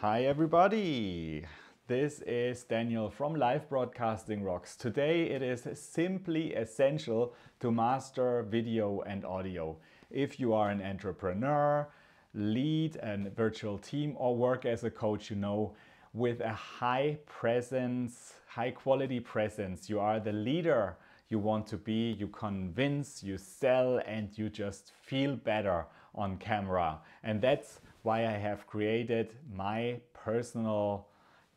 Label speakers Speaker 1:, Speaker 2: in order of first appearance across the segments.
Speaker 1: Hi, everybody. This is Daniel from Live Broadcasting Rocks. Today it is simply essential to master video and audio. If you are an entrepreneur, lead a virtual team, or work as a coach, you know, with a high presence, high quality presence, you are the leader you want to be, you convince, you sell, and you just feel better on camera. And that's why I have created my personal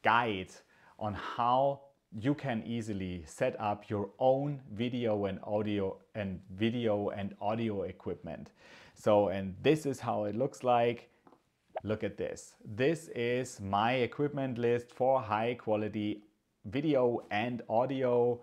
Speaker 1: guide on how you can easily set up your own video and audio and video and audio equipment. So, and this is how it looks like. Look at this. This is my equipment list for high quality video and audio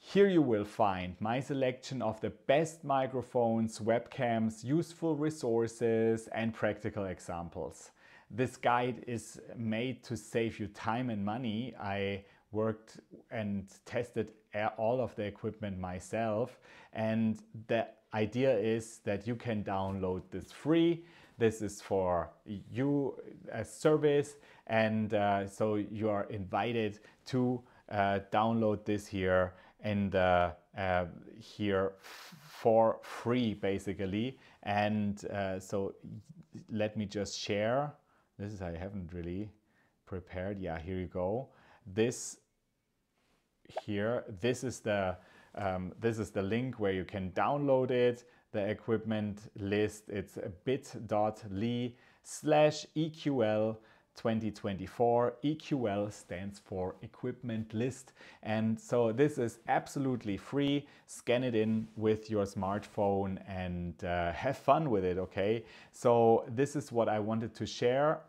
Speaker 1: here you will find my selection of the best microphones, webcams, useful resources and practical examples. This guide is made to save you time and money. I worked and tested all of the equipment myself and the idea is that you can download this free. This is for you as service and uh, so you are invited to uh, download this here and uh, uh, here for free basically. And uh, so let me just share. This is I haven't really prepared. Yeah here you go. This here this is the um, this is the link where you can download it. The equipment list it's bit.ly slash eql 2024. EQL stands for Equipment List. And so this is absolutely free. Scan it in with your smartphone and uh, have fun with it, okay? So this is what I wanted to share.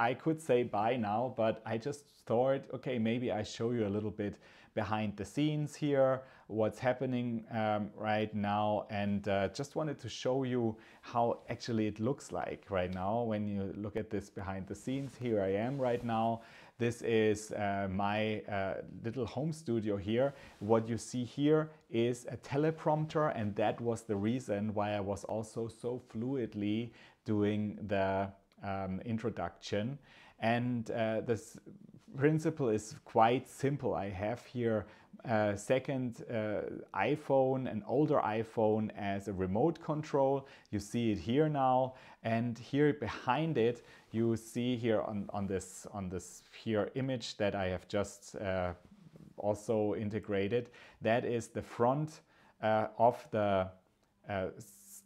Speaker 1: I could say bye now, but I just thought, okay, maybe I show you a little bit behind the scenes here, what's happening um, right now, and uh, just wanted to show you how actually it looks like right now when you look at this behind the scenes. Here I am right now. This is uh, my uh, little home studio here. What you see here is a teleprompter and that was the reason why I was also so fluidly doing the um, introduction. And uh, this principle is quite simple. I have here a second uh, iPhone, an older iPhone as a remote control. You see it here now. And here behind it, you see here on, on this on this here image that I have just uh, also integrated. That is the front uh, of the uh,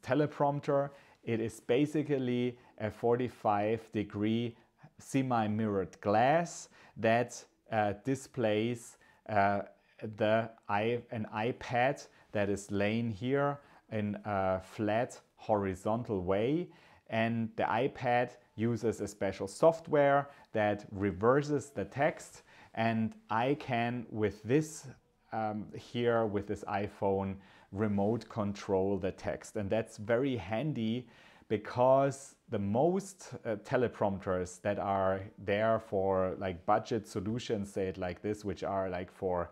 Speaker 1: teleprompter. It is basically a 45 degree semi-mirrored glass that uh, displays uh, the an iPad that is laying here in a flat horizontal way. And the iPad uses a special software that reverses the text. And I can with this um, here with this iPhone remote control the text. And that's very handy because the most uh, teleprompters that are there for like budget solutions, say it like this, which are like for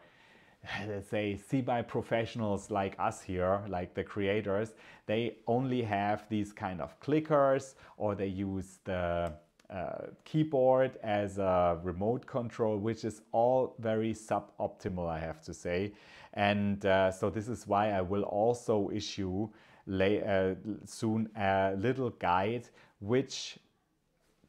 Speaker 1: let's say semi-professionals like us here, like the creators, they only have these kind of clickers or they use the uh, keyboard as a remote control, which is all very suboptimal, I have to say. And uh, so this is why I will also issue lay, uh, soon a little guide which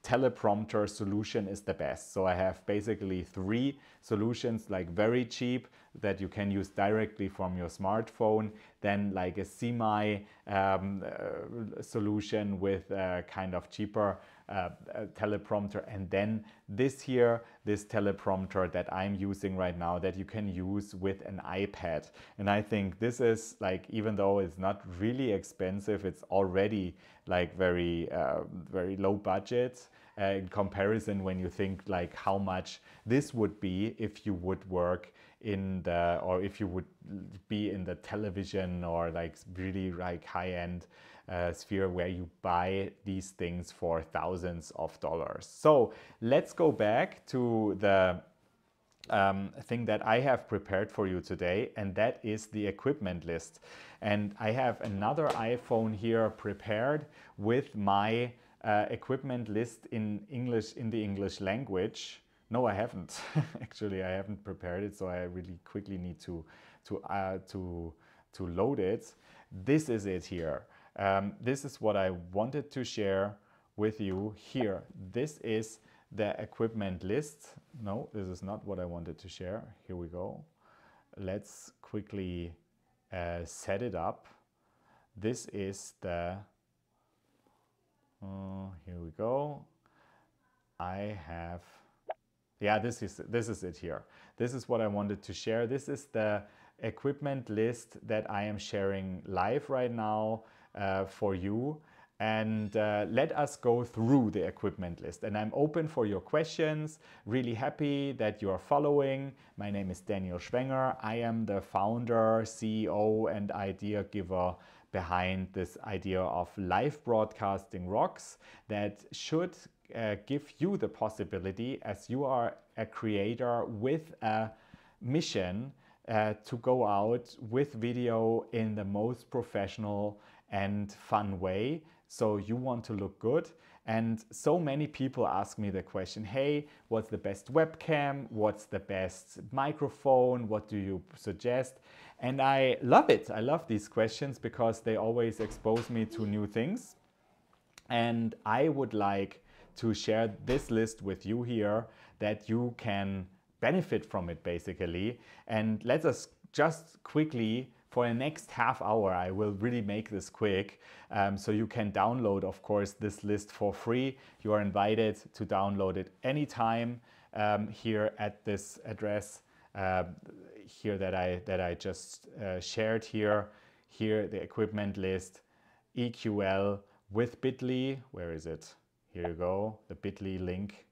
Speaker 1: teleprompter solution is the best. So I have basically three solutions like very cheap that you can use directly from your smartphone, then like a semi um, uh, solution with a kind of cheaper uh, teleprompter and then this here, this teleprompter that I'm using right now that you can use with an iPad. And I think this is like, even though it's not really expensive, it's already like very, uh, very low budget. Uh, in comparison when you think like how much this would be if you would work in the or if you would be in the television or like really like high-end uh, sphere where you buy these things for thousands of dollars. So let's go back to the um, thing that I have prepared for you today, and that is the equipment list. And I have another iPhone here prepared with my uh, equipment list in English in the English language. No, I haven't. Actually, I haven't prepared it, so I really quickly need to to uh, to to load it. This is it here. Um, this is what I wanted to share with you here. This is the equipment list. No, this is not what I wanted to share. Here we go. Let's quickly uh, set it up. This is the, uh, here we go. I have, yeah, this is, this is it here. This is what I wanted to share. This is the equipment list that I am sharing live right now uh, for you and uh, let us go through the equipment list. And I'm open for your questions. Really happy that you are following. My name is Daniel Schwenger. I am the founder, CEO, and idea giver behind this idea of live broadcasting rocks that should uh, give you the possibility, as you are a creator with a mission, uh, to go out with video in the most professional and fun way so you want to look good. And so many people ask me the question, hey, what's the best webcam? What's the best microphone? What do you suggest? And I love it. I love these questions because they always expose me to new things. And I would like to share this list with you here that you can benefit from it basically. And let us just quickly for the next half hour, I will really make this quick. Um, so you can download, of course, this list for free. You are invited to download it anytime um, here at this address uh, here that I, that I just uh, shared here. Here, the equipment list, EQL with Bitly. Where is it? Here you go, the Bitly link.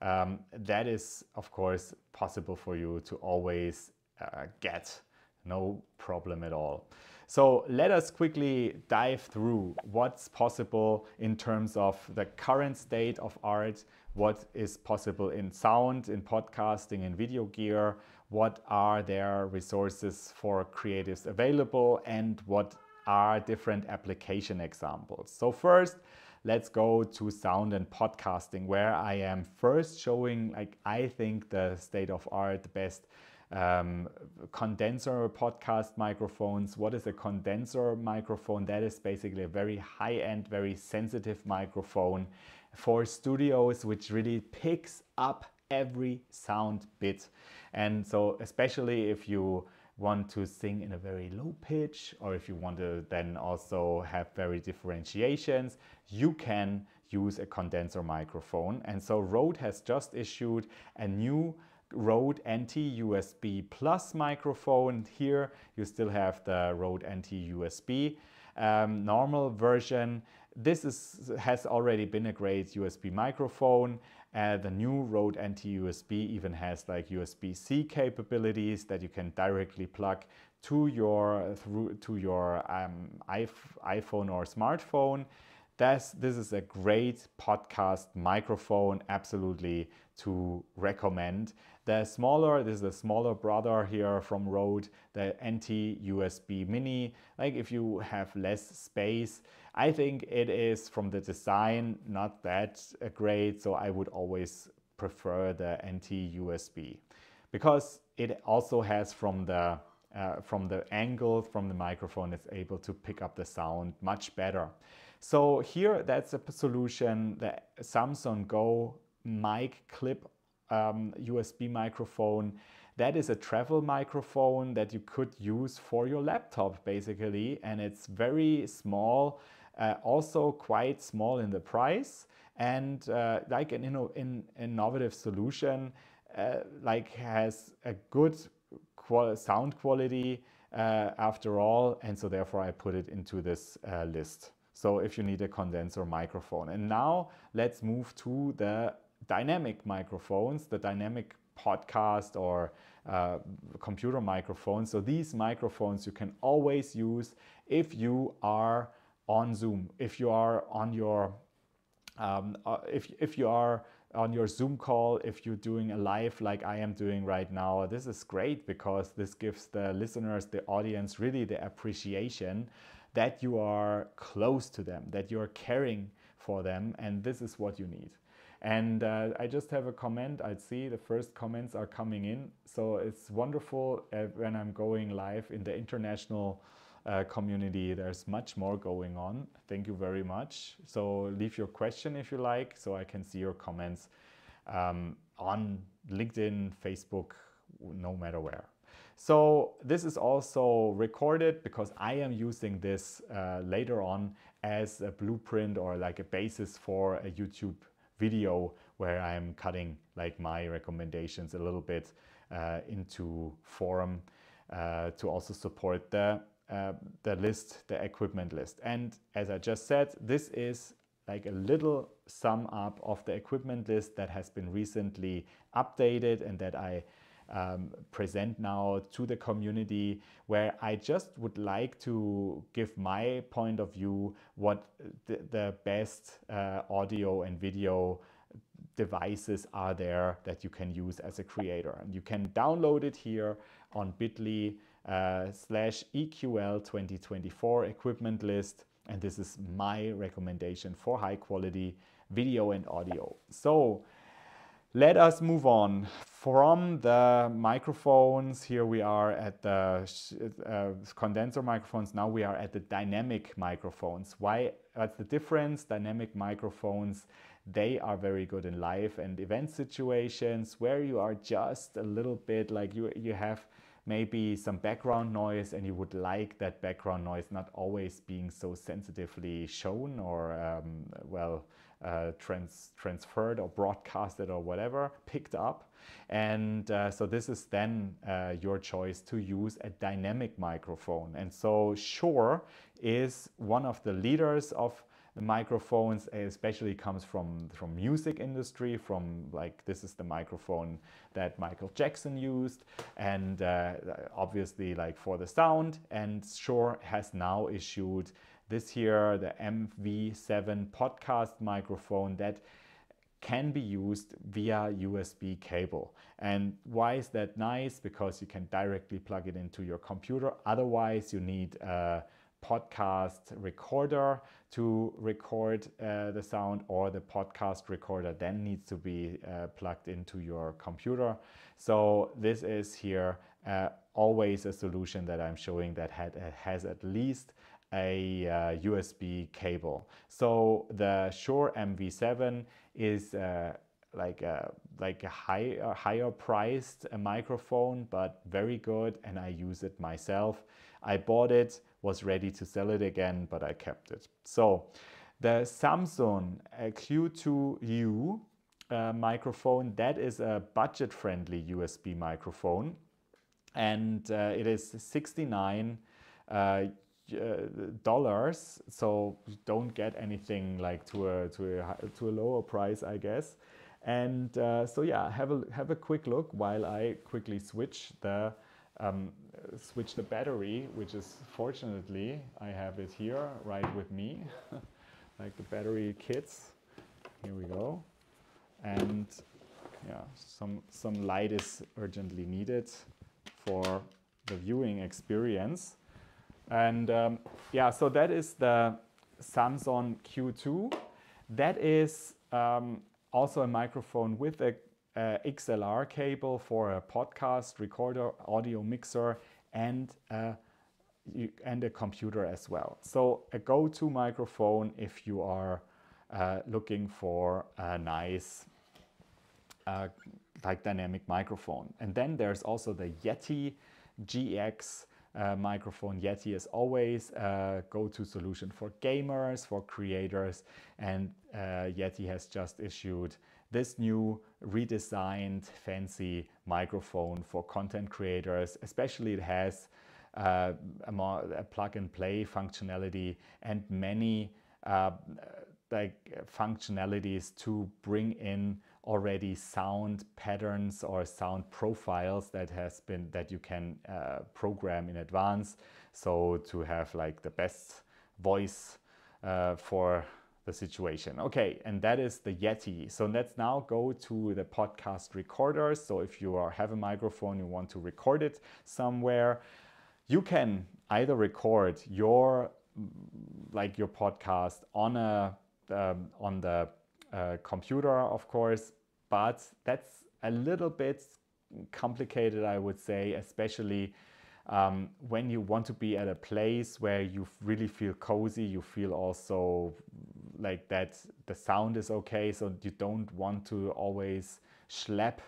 Speaker 1: Um, that is, of course, possible for you to always uh, get no problem at all. So let us quickly dive through what's possible in terms of the current state of art, what is possible in sound, in podcasting, in video gear, what are their resources for creatives available, and what are different application examples. So first, let's go to sound and podcasting, where I am first showing, like I think the state of art, the best um, condenser podcast microphones. What is a condenser microphone? That is basically a very high end, very sensitive microphone for studios, which really picks up every sound bit. And so, especially if you want to sing in a very low pitch, or if you want to then also have very differentiations, you can use a condenser microphone. And so Rode has just issued a new Rode NT USB Plus microphone. Here you still have the Rode NT USB um, normal version. This is, has already been a great USB microphone. Uh, the new Rode NT USB even has like USB-C capabilities that you can directly plug to your through to your um, iPhone or smartphone. This, this is a great podcast microphone, absolutely to recommend. The smaller, this is the smaller brother here from Rode, the NT USB Mini. Like if you have less space, I think it is from the design not that great. So I would always prefer the NT USB because it also has from the uh, from the angle from the microphone it's able to pick up the sound much better. So here that's a solution, the Samson Go mic clip um, USB microphone. That is a travel microphone that you could use for your laptop basically and it's very small, uh, also quite small in the price and uh, like an inno in innovative solution uh, like has a good qual sound quality uh, after all and so therefore I put it into this uh, list. So if you need a condenser microphone. And now let's move to the dynamic microphones, the dynamic podcast or uh, computer microphones. So these microphones you can always use if you are on Zoom, if you are on your, um, uh, if, if you are on your Zoom call, if you're doing a live like I am doing right now, this is great because this gives the listeners, the audience really the appreciation that you are close to them, that you're caring for them, and this is what you need. And uh, I just have a comment. I see the first comments are coming in. So it's wonderful uh, when I'm going live in the international uh, community. There's much more going on. Thank you very much. So leave your question if you like, so I can see your comments um, on LinkedIn, Facebook, no matter where. So this is also recorded because I am using this uh, later on as a blueprint or like a basis for a YouTube video where I'm cutting like my recommendations a little bit uh, into form uh, to also support the uh, the list, the equipment list. And as I just said, this is like a little sum up of the equipment list that has been recently updated and that I um, present now to the community where I just would like to give my point of view what the, the best uh, audio and video devices are there that you can use as a creator. And you can download it here on bit.ly uh, slash EQL 2024 equipment list. And this is my recommendation for high quality video and audio. So let us move on from the microphones. Here we are at the uh, condenser microphones. Now we are at the dynamic microphones. Why? What's the difference? Dynamic microphones, they are very good in live and event situations where you are just a little bit like you, you have maybe some background noise and you would like that background noise not always being so sensitively shown or um, well uh, trans transferred or broadcasted or whatever, picked up. And uh, so this is then uh, your choice to use a dynamic microphone. And so Shure is one of the leaders of the microphones especially comes from from music industry from like this is the microphone that Michael Jackson used and uh, obviously like for the sound and Shure has now issued this here, the MV7 podcast microphone that can be used via USB cable. And why is that nice? Because you can directly plug it into your computer. Otherwise, you need a podcast recorder to record uh, the sound, or the podcast recorder then needs to be uh, plugged into your computer. So, this is here uh, always a solution that I'm showing that had, has at least a uh, USB cable. So the Shure MV7 is uh, like a, like a, high, higher priced a microphone, but very good, and I use it myself. I bought it, was ready to sell it again, but I kept it. So the Samson Q2U uh, microphone, that is a budget-friendly USB microphone, and uh, it is 69 uh, uh, dollars so don't get anything like to a to a to a lower price i guess and uh, so yeah have a have a quick look while i quickly switch the um, switch the battery which is fortunately i have it here right with me. Like the battery kits. Here we go. And yeah some some light is urgently needed for the viewing experience. And um, yeah, so that is the Samson Q2. That is um, also a microphone with a, XLR cable for a podcast recorder, audio mixer, and a, and a computer as well. So a go-to microphone if you are uh, looking for a nice uh, like dynamic microphone. And then there's also the Yeti GX uh, microphone Yeti is always a go-to solution for gamers, for creators, and uh, Yeti has just issued this new redesigned fancy microphone for content creators. Especially it has uh, a, more, a plug-and-play functionality and many uh, like functionalities to bring in already sound patterns or sound profiles that has been that you can uh, program in advance so to have like the best voice uh, for the situation. Okay and that is the yeti. So let's now go to the podcast recorders so if you are have a microphone you want to record it somewhere you can either record your like your podcast on a um, on the uh, computer, of course, but that's a little bit complicated, I would say, especially um, when you want to be at a place where you really feel cozy, you feel also like that the sound is okay, so you don't want to always schlep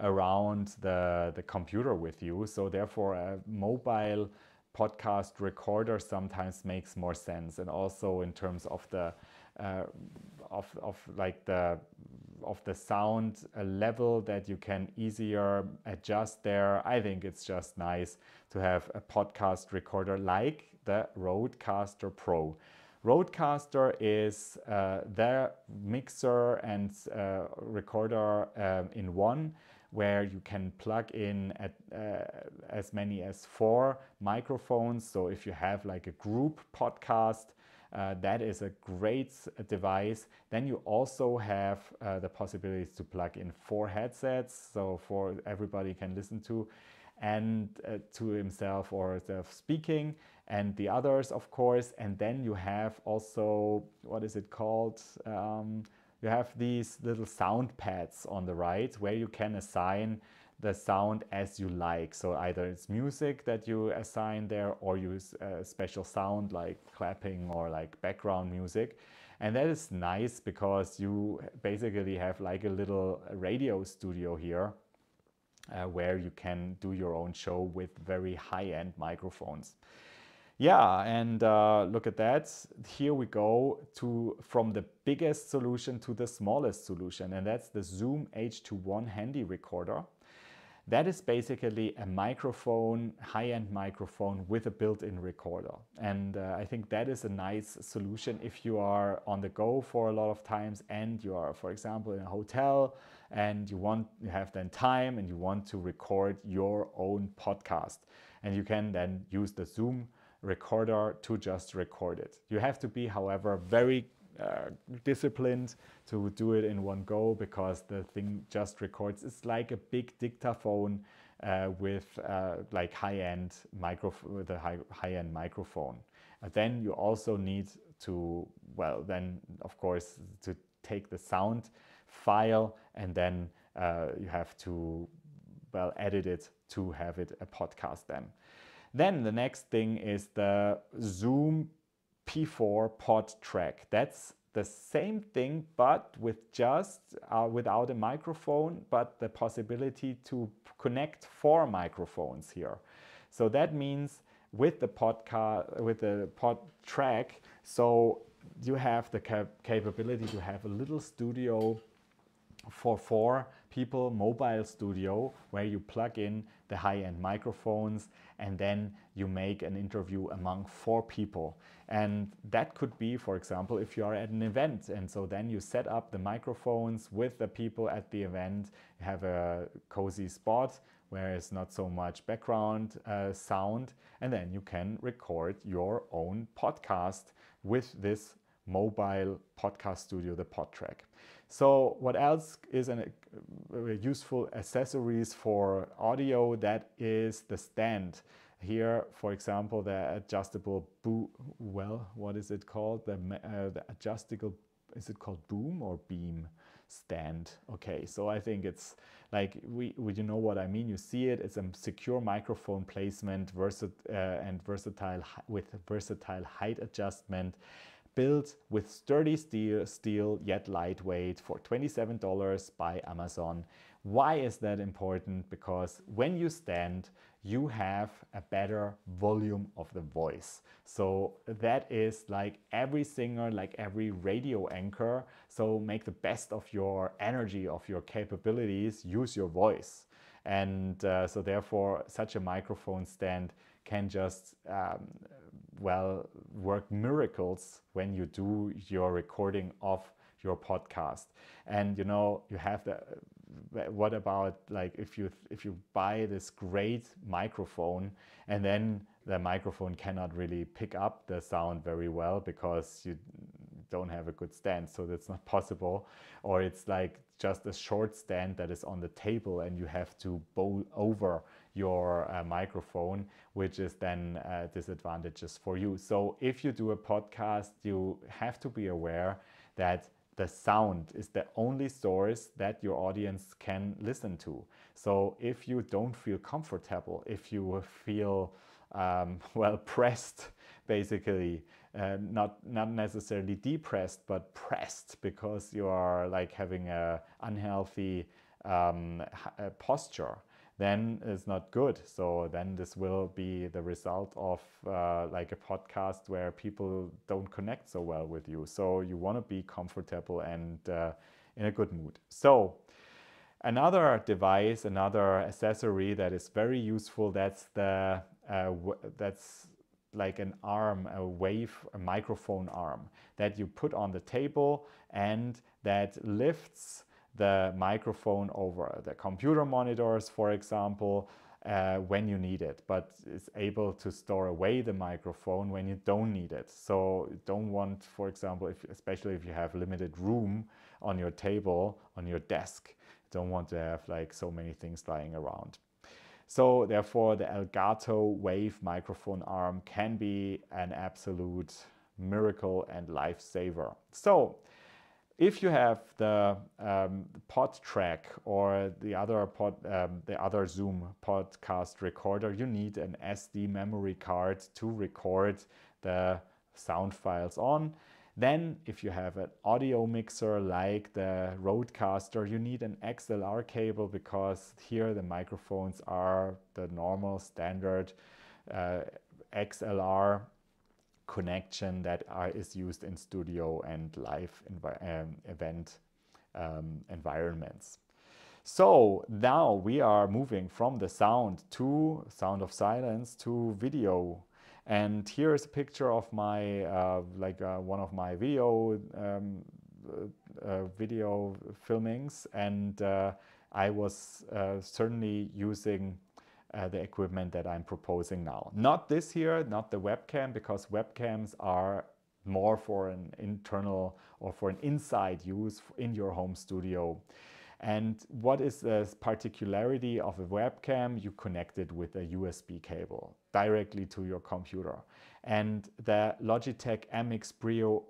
Speaker 1: around the, the computer with you. So therefore a mobile podcast recorder sometimes makes more sense. And also in terms of the uh, of, of like the of the sound level that you can easier adjust there. I think it's just nice to have a podcast recorder like the Rodecaster Pro. Rodecaster is uh, the mixer and uh, recorder um, in one where you can plug in at, uh, as many as four microphones. So if you have like a group podcast, uh, that is a great device. Then you also have uh, the possibility to plug in four headsets, so for everybody can listen to and uh, to himself or self speaking and the others of course and then you have also what is it called um, you have these little sound pads on the right where you can assign the sound as you like. So either it's music that you assign there or use a special sound like clapping or like background music. And that is nice because you basically have like a little radio studio here uh, where you can do your own show with very high-end microphones. Yeah, and uh, look at that. Here we go to from the biggest solution to the smallest solution, and that's the Zoom H2n handy recorder. That is basically a microphone, high-end microphone with a built-in recorder. And uh, I think that is a nice solution if you are on the go for a lot of times and you are, for example, in a hotel and you want you have then time and you want to record your own podcast. And you can then use the Zoom recorder to just record it. You have to be, however, very uh, disciplined to do it in one go because the thing just records. It's like a big dictaphone uh, with uh, like high-end micro with a high, high-end microphone. And then you also need to well then of course to take the sound file and then uh, you have to well edit it to have it a podcast then. Then the next thing is the Zoom P4 pod track. That's the same thing, but with just uh, without a microphone, but the possibility to connect four microphones here. So that means with the podcast, with the pod track, so you have the cap capability to have a little studio for four people mobile studio where you plug in the high-end microphones and then you make an interview among four people. And that could be for example if you are at an event. And so then you set up the microphones with the people at the event. You have a cozy spot where it's not so much background uh, sound. And then you can record your own podcast with this mobile podcast studio, the PodTrak. So what else is an, uh, useful accessories for audio? That is the stand. Here, for example, the adjustable boo. Well, what is it called? The, uh, the adjustable. Is it called boom or beam stand? Okay, so I think it's like we, we you know what I mean. You see it. It's a secure microphone placement, uh, and versatile with versatile height adjustment built with sturdy steel, steel yet lightweight for $27 by Amazon. Why is that important? Because when you stand, you have a better volume of the voice. So that is like every singer, like every radio anchor. So make the best of your energy, of your capabilities, use your voice. And uh, so therefore such a microphone stand can just um, well work miracles when you do your recording of your podcast. And you know you have the what about like if you if you buy this great microphone and then the microphone cannot really pick up the sound very well because you don't have a good stand so that's not possible. Or it's like just a short stand that is on the table and you have to bow over your uh, microphone, which is then uh, disadvantages for you. So if you do a podcast, you have to be aware that the sound is the only source that your audience can listen to. So if you don't feel comfortable, if you feel um, well pressed, basically, uh, not not necessarily depressed, but pressed because you are like having a unhealthy um, posture, then it's not good. So then this will be the result of uh, like a podcast where people don't connect so well with you. So you want to be comfortable and uh, in a good mood. So another device, another accessory that is very useful. That's the uh, that's like an arm, a wave, a microphone arm that you put on the table and that lifts the microphone over the computer monitors, for example, uh, when you need it, but is able to store away the microphone when you don't need it. So don't want, for example, if, especially if you have limited room on your table, on your desk, don't want to have like so many things lying around. So therefore the Elgato Wave microphone arm can be an absolute miracle and lifesaver. So if you have the um, PodTrak or the other pod, um, the other Zoom podcast recorder, you need an SD memory card to record the sound files on. Then, if you have an audio mixer like the Rodecaster, you need an XLR cable because here the microphones are the normal standard uh, XLR connection that are, is used in studio and live envi um, event um, environments. So now we are moving from the sound to sound of silence to video and here is a picture of my, uh, like uh, one of my video, um, uh, video filmings. And uh, I was uh, certainly using uh, the equipment that I'm proposing now. Not this here, not the webcam, because webcams are more for an internal or for an inside use in your home studio. And what is the particularity of a webcam? You connect it with a USB cable directly to your computer. And the Logitech MX Brio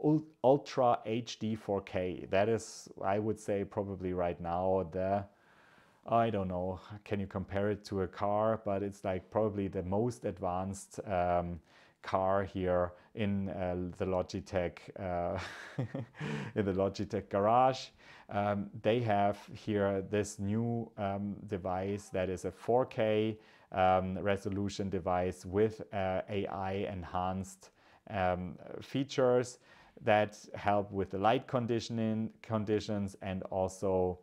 Speaker 1: Ultra HD 4K, that is, I would say, probably right now the I don't know, can you compare it to a car? But it's like probably the most advanced um, car here in uh, the Logitech uh, in the Logitech garage. Um, they have here this new um, device that is a 4K um, resolution device with uh, AI enhanced um, features that help with the light conditioning conditions and also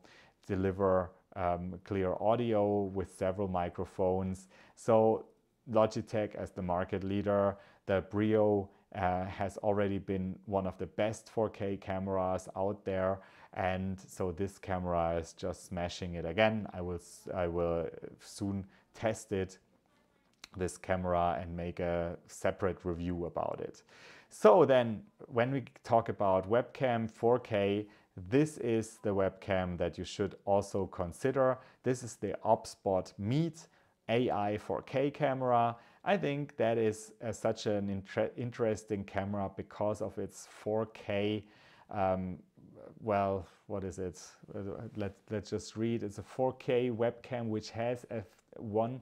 Speaker 1: deliver um, clear audio with several microphones. So Logitech as the market leader, the Brio uh, has already been one of the best 4K cameras out there and so this camera is just smashing it again. I will, I will soon test it, this camera, and make a separate review about it. So then when we talk about webcam 4K, this is the webcam that you should also consider. This is the OBSBOT Meet AI 4K camera. I think that is uh, such an inter interesting camera because of its 4K um, well, what is it? Let, let's just read. It's a 4K webcam which has a one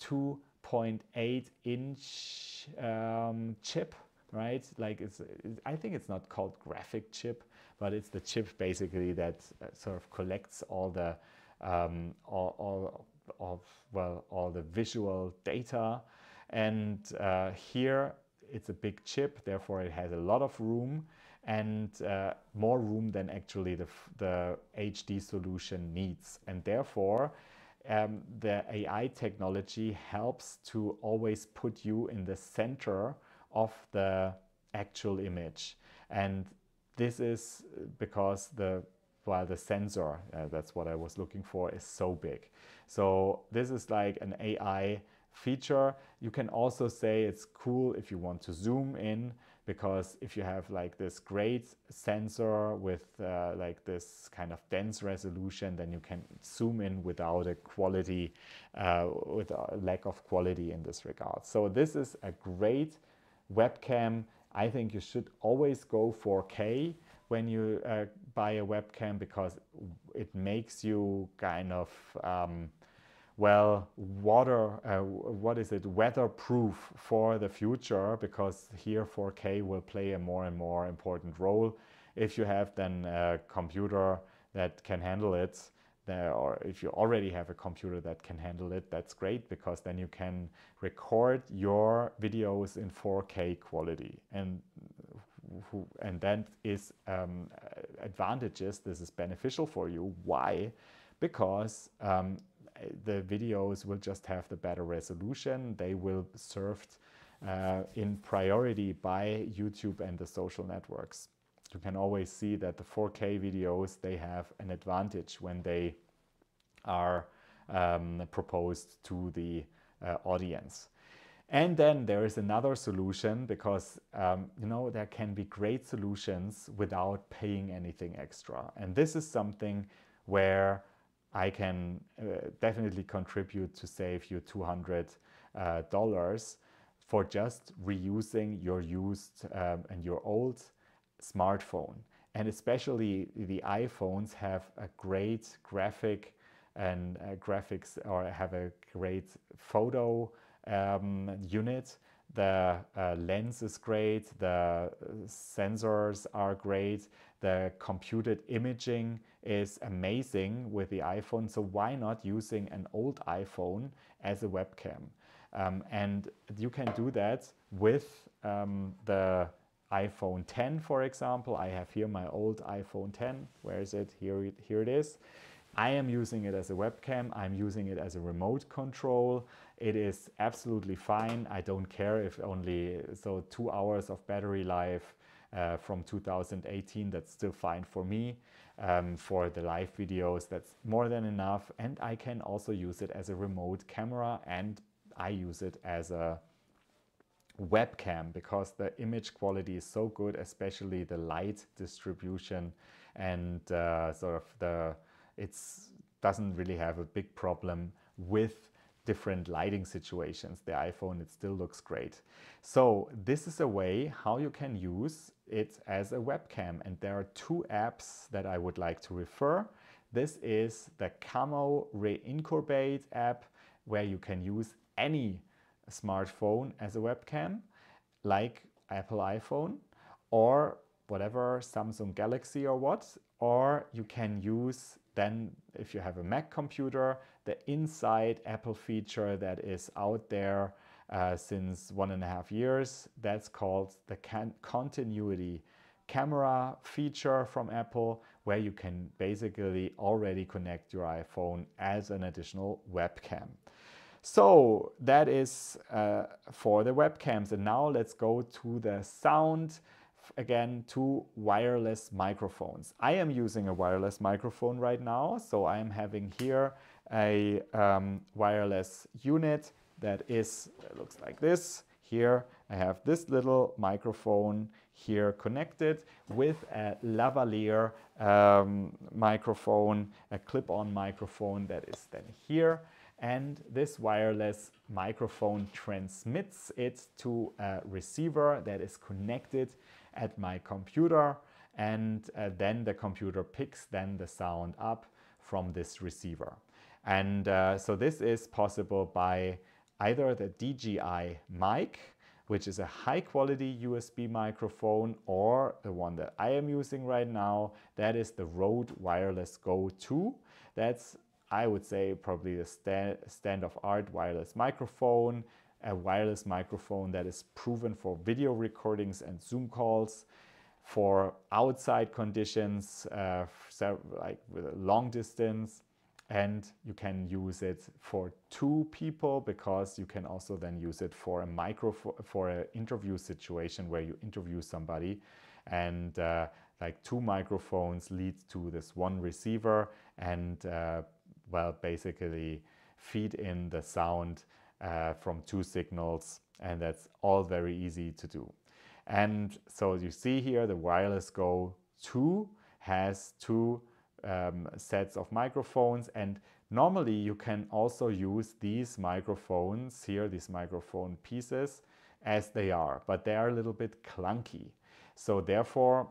Speaker 1: 2.8 inch um, chip, right? Like it's, I think it's not called graphic chip, but it's the chip basically that uh, sort of collects all the um, all, all of well all the visual data. And uh, here it's a big chip, therefore it has a lot of room and uh, more room than actually the, the HD solution needs. And therefore, um, the AI technology helps to always put you in the center of the actual image. And this is because the well, the sensor, uh, that's what I was looking for, is so big. So this is like an AI feature. You can also say it's cool if you want to zoom in because if you have like this great sensor with uh, like this kind of dense resolution, then you can zoom in without a quality, uh, with a lack of quality in this regard. So this is a great webcam. I think you should always go 4K, when you uh, buy a webcam because it makes you kind of um, well water uh, what is it weatherproof for the future because here 4k will play a more and more important role. If you have then a computer that can handle it there, or if you already have a computer that can handle it that's great because then you can record your videos in 4k quality and and that is um, advantages this is beneficial for you why because um, the videos will just have the better resolution. They will served uh, in priority by YouTube and the social networks. You can always see that the 4K videos, they have an advantage when they are um, proposed to the uh, audience. And then there is another solution because um, you know there can be great solutions without paying anything extra. And this is something where I can uh, definitely contribute to save you $200 uh, for just reusing your used um, and your old smartphone. And especially the iPhones have a great graphic and uh, graphics or have a great photo um, unit. The uh, lens is great, the sensors are great, the computed imaging is amazing with the iPhone. So why not using an old iPhone as a webcam? Um, and you can do that with um, the iPhone 10, for example. I have here my old iPhone 10. Where is it? Here, it, here it is. I am using it as a webcam. I'm using it as a remote control. It is absolutely fine. I don't care if only so two hours of battery life uh, from 2018. That's still fine for me. Um, for the live videos, that's more than enough. And I can also use it as a remote camera and I use it as a webcam because the image quality is so good, especially the light distribution and uh, sort of the, it doesn't really have a big problem with different lighting situations. The iPhone, it still looks great. So this is a way how you can use it as a webcam. And there are two apps that I would like to refer. This is the Camo Reincubate app where you can use any smartphone as a webcam like Apple iPhone or whatever Samsung Galaxy or what or you can use then if you have a Mac computer the inside Apple feature that is out there uh, since one and a half years. That's called the continuity camera feature from Apple, where you can basically already connect your iPhone as an additional webcam. So that is uh, for the webcams. And now let's go to the sound. Again, two wireless microphones. I am using a wireless microphone right now. So I am having here a um, wireless unit that is looks like this. Here I have this little microphone here connected with a lavalier um, microphone, a clip-on microphone that is then here. And this wireless microphone transmits it to a receiver that is connected at my computer. And uh, then the computer picks then the sound up from this receiver. And uh, so this is possible by either the DJI mic, which is a high quality USB microphone, or the one that I am using right now, that is the Rode Wireless Go 2. That's, I would say, probably the stand, stand of art wireless microphone, a wireless microphone that is proven for video recordings and Zoom calls, for outside conditions, uh, like with a long distance, and you can use it for two people because you can also then use it for a micro for an interview situation where you interview somebody and uh, like two microphones lead to this one receiver and uh, well basically feed in the sound uh, from two signals and that's all very easy to do and so you see here the wireless go 2 has two um, sets of microphones and normally you can also use these microphones here, these microphone pieces as they are, but they are a little bit clunky. So therefore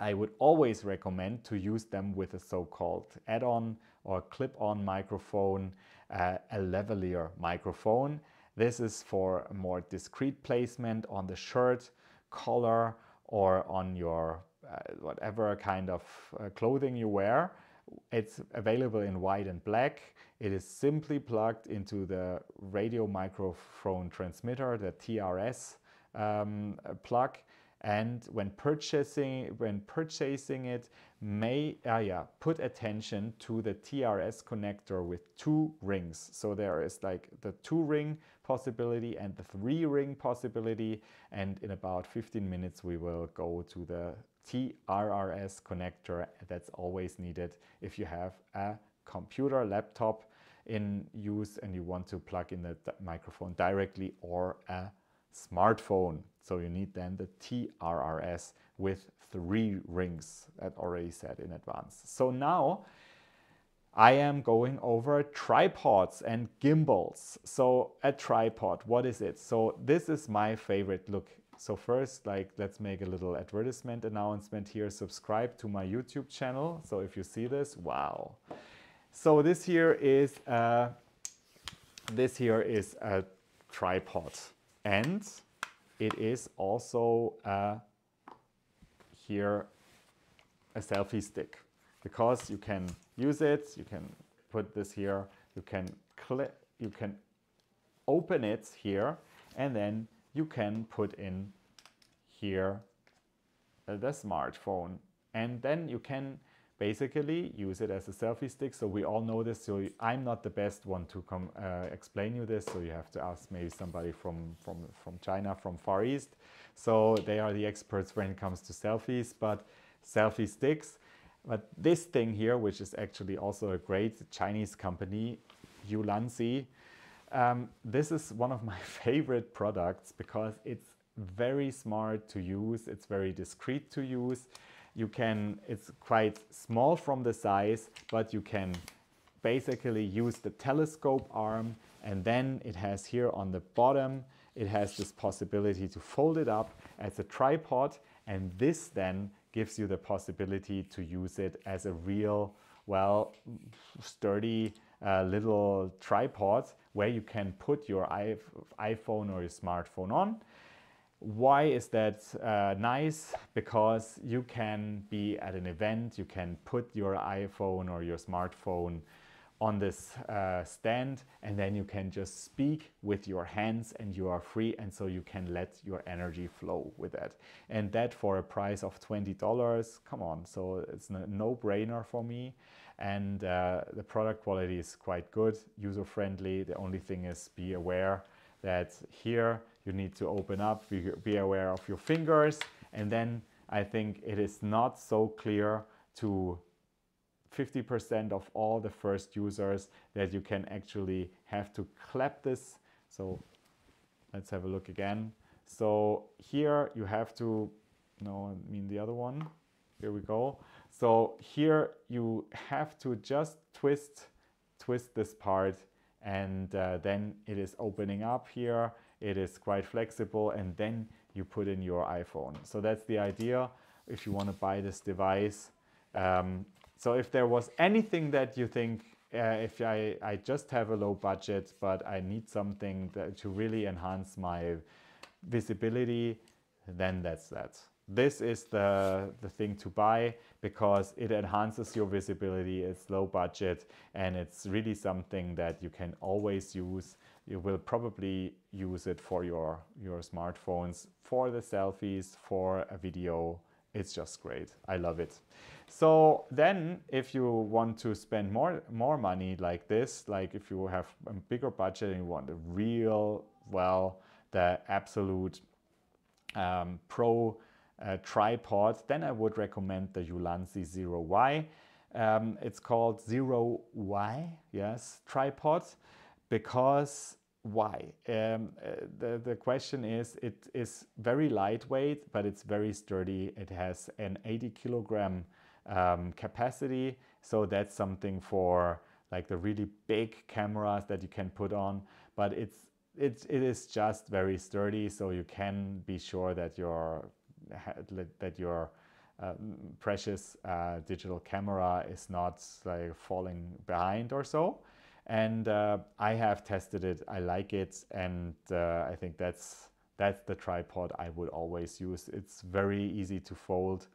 Speaker 1: I would always recommend to use them with a so-called add-on or clip-on microphone, uh, a lavalier microphone. This is for more discreet placement on the shirt, collar, or on your uh, whatever kind of uh, clothing you wear. It's available in white and black. It is simply plugged into the radio microphone transmitter, the TRS um, plug. And when purchasing, when purchasing it, may uh, yeah, put attention to the TRS connector with two rings. So there is like the two ring possibility and the three ring possibility. And in about 15 minutes, we will go to the TRRS connector that's always needed if you have a computer, laptop in use and you want to plug in the microphone directly or a smartphone. So you need then the TRRS with three rings that already said in advance. So now I am going over tripods and gimbals. So a tripod, what is it? So this is my favorite look. So first, like, let's make a little advertisement announcement here. Subscribe to my YouTube channel. So if you see this, wow. So this here is a, this here is a tripod and it is also here a selfie stick. Because you can use it, you can put this here, you can click, you can open it here and then you can put in here the smartphone. And then you can basically use it as a selfie stick. So we all know this. So I'm not the best one to come uh, explain you this. So you have to ask maybe somebody from from from China from Far East. So they are the experts when it comes to selfies but selfie sticks. But this thing here which is actually also a great Chinese company Ulanzi um, this is one of my favorite products because it's very smart to use, it's very discreet to use. You can, it's quite small from the size, but you can basically use the telescope arm and then it has here on the bottom, it has this possibility to fold it up as a tripod and this then gives you the possibility to use it as a real, well, sturdy uh, little tripod where you can put your iPhone or your smartphone on. Why is that uh, nice? Because you can be at an event, you can put your iPhone or your smartphone on this uh, stand and then you can just speak with your hands and you are free and so you can let your energy flow with that and that for a price of $20 come on so it's a no-brainer for me and uh, the product quality is quite good, user friendly. The only thing is be aware that here you need to open up, be, be aware of your fingers and then I think it is not so clear to 50% of all the first users that you can actually have to clap this. So let's have a look again. So here you have to, no, I mean the other one. Here we go. So here you have to just twist, twist this part and uh, then it is opening up here. It is quite flexible and then you put in your iPhone. So that's the idea if you want to buy this device. Um, so if there was anything that you think uh, if I, I just have a low budget but I need something that, to really enhance my visibility, then that's that. This is the, the thing to buy because it enhances your visibility, it's low budget, and it's really something that you can always use. You will probably use it for your, your smartphones, for the selfies, for a video. It's just great. I love it. So then if you want to spend more, more money like this, like if you have a bigger budget and you want the real, well, the absolute um, pro uh, tripod, then I would recommend the Ulanzi Zero Y. Um, it's called Zero Y, yes, tripod, because why? Um, uh, the, the question is, it is very lightweight, but it's very sturdy. It has an 80 kilogram um, capacity, so that's something for like the really big cameras that you can put on, but it's it's, it is just very sturdy, so you can be sure that your that your um, precious uh, digital camera is not like falling behind or so. And uh, I have tested it. I like it, and uh, I think that's that's the tripod I would always use. It's very easy to fold.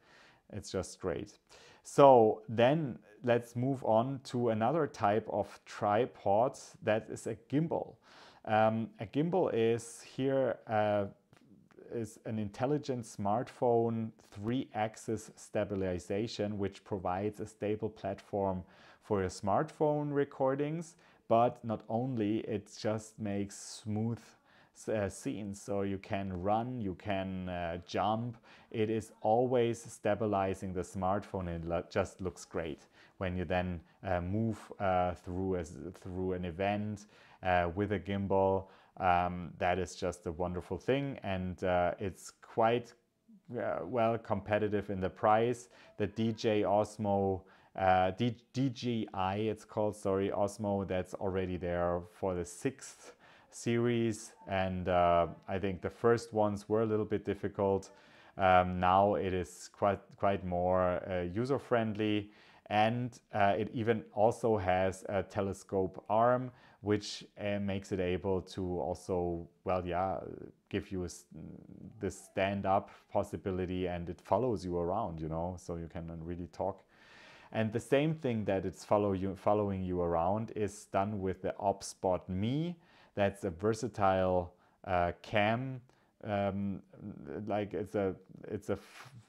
Speaker 1: It's just great. So then let's move on to another type of tripod that is a gimbal. Um, a gimbal is here uh, is an intelligent smartphone three-axis stabilization which provides a stable platform for your smartphone recordings but not only it just makes smooth uh, scenes. So you can run you can uh, jump. It is always stabilizing the smartphone and it just looks great when you then uh, move uh, through a, through an event uh, with a gimbal um, that is just a wonderful thing and uh, it's quite well competitive in the price the DJ Osmo uh, D DJI, it's called, sorry, Osmo, that's already there for the sixth series. And uh, I think the first ones were a little bit difficult. Um, now it is quite, quite more uh, user friendly. And uh, it even also has a telescope arm, which uh, makes it able to also, well, yeah, give you a, this stand up possibility and it follows you around, you know, so you can really talk and the same thing that it's follow you, following you around is done with the OBSBOT Me. That's a versatile uh, cam. Um, like it's a, it's a,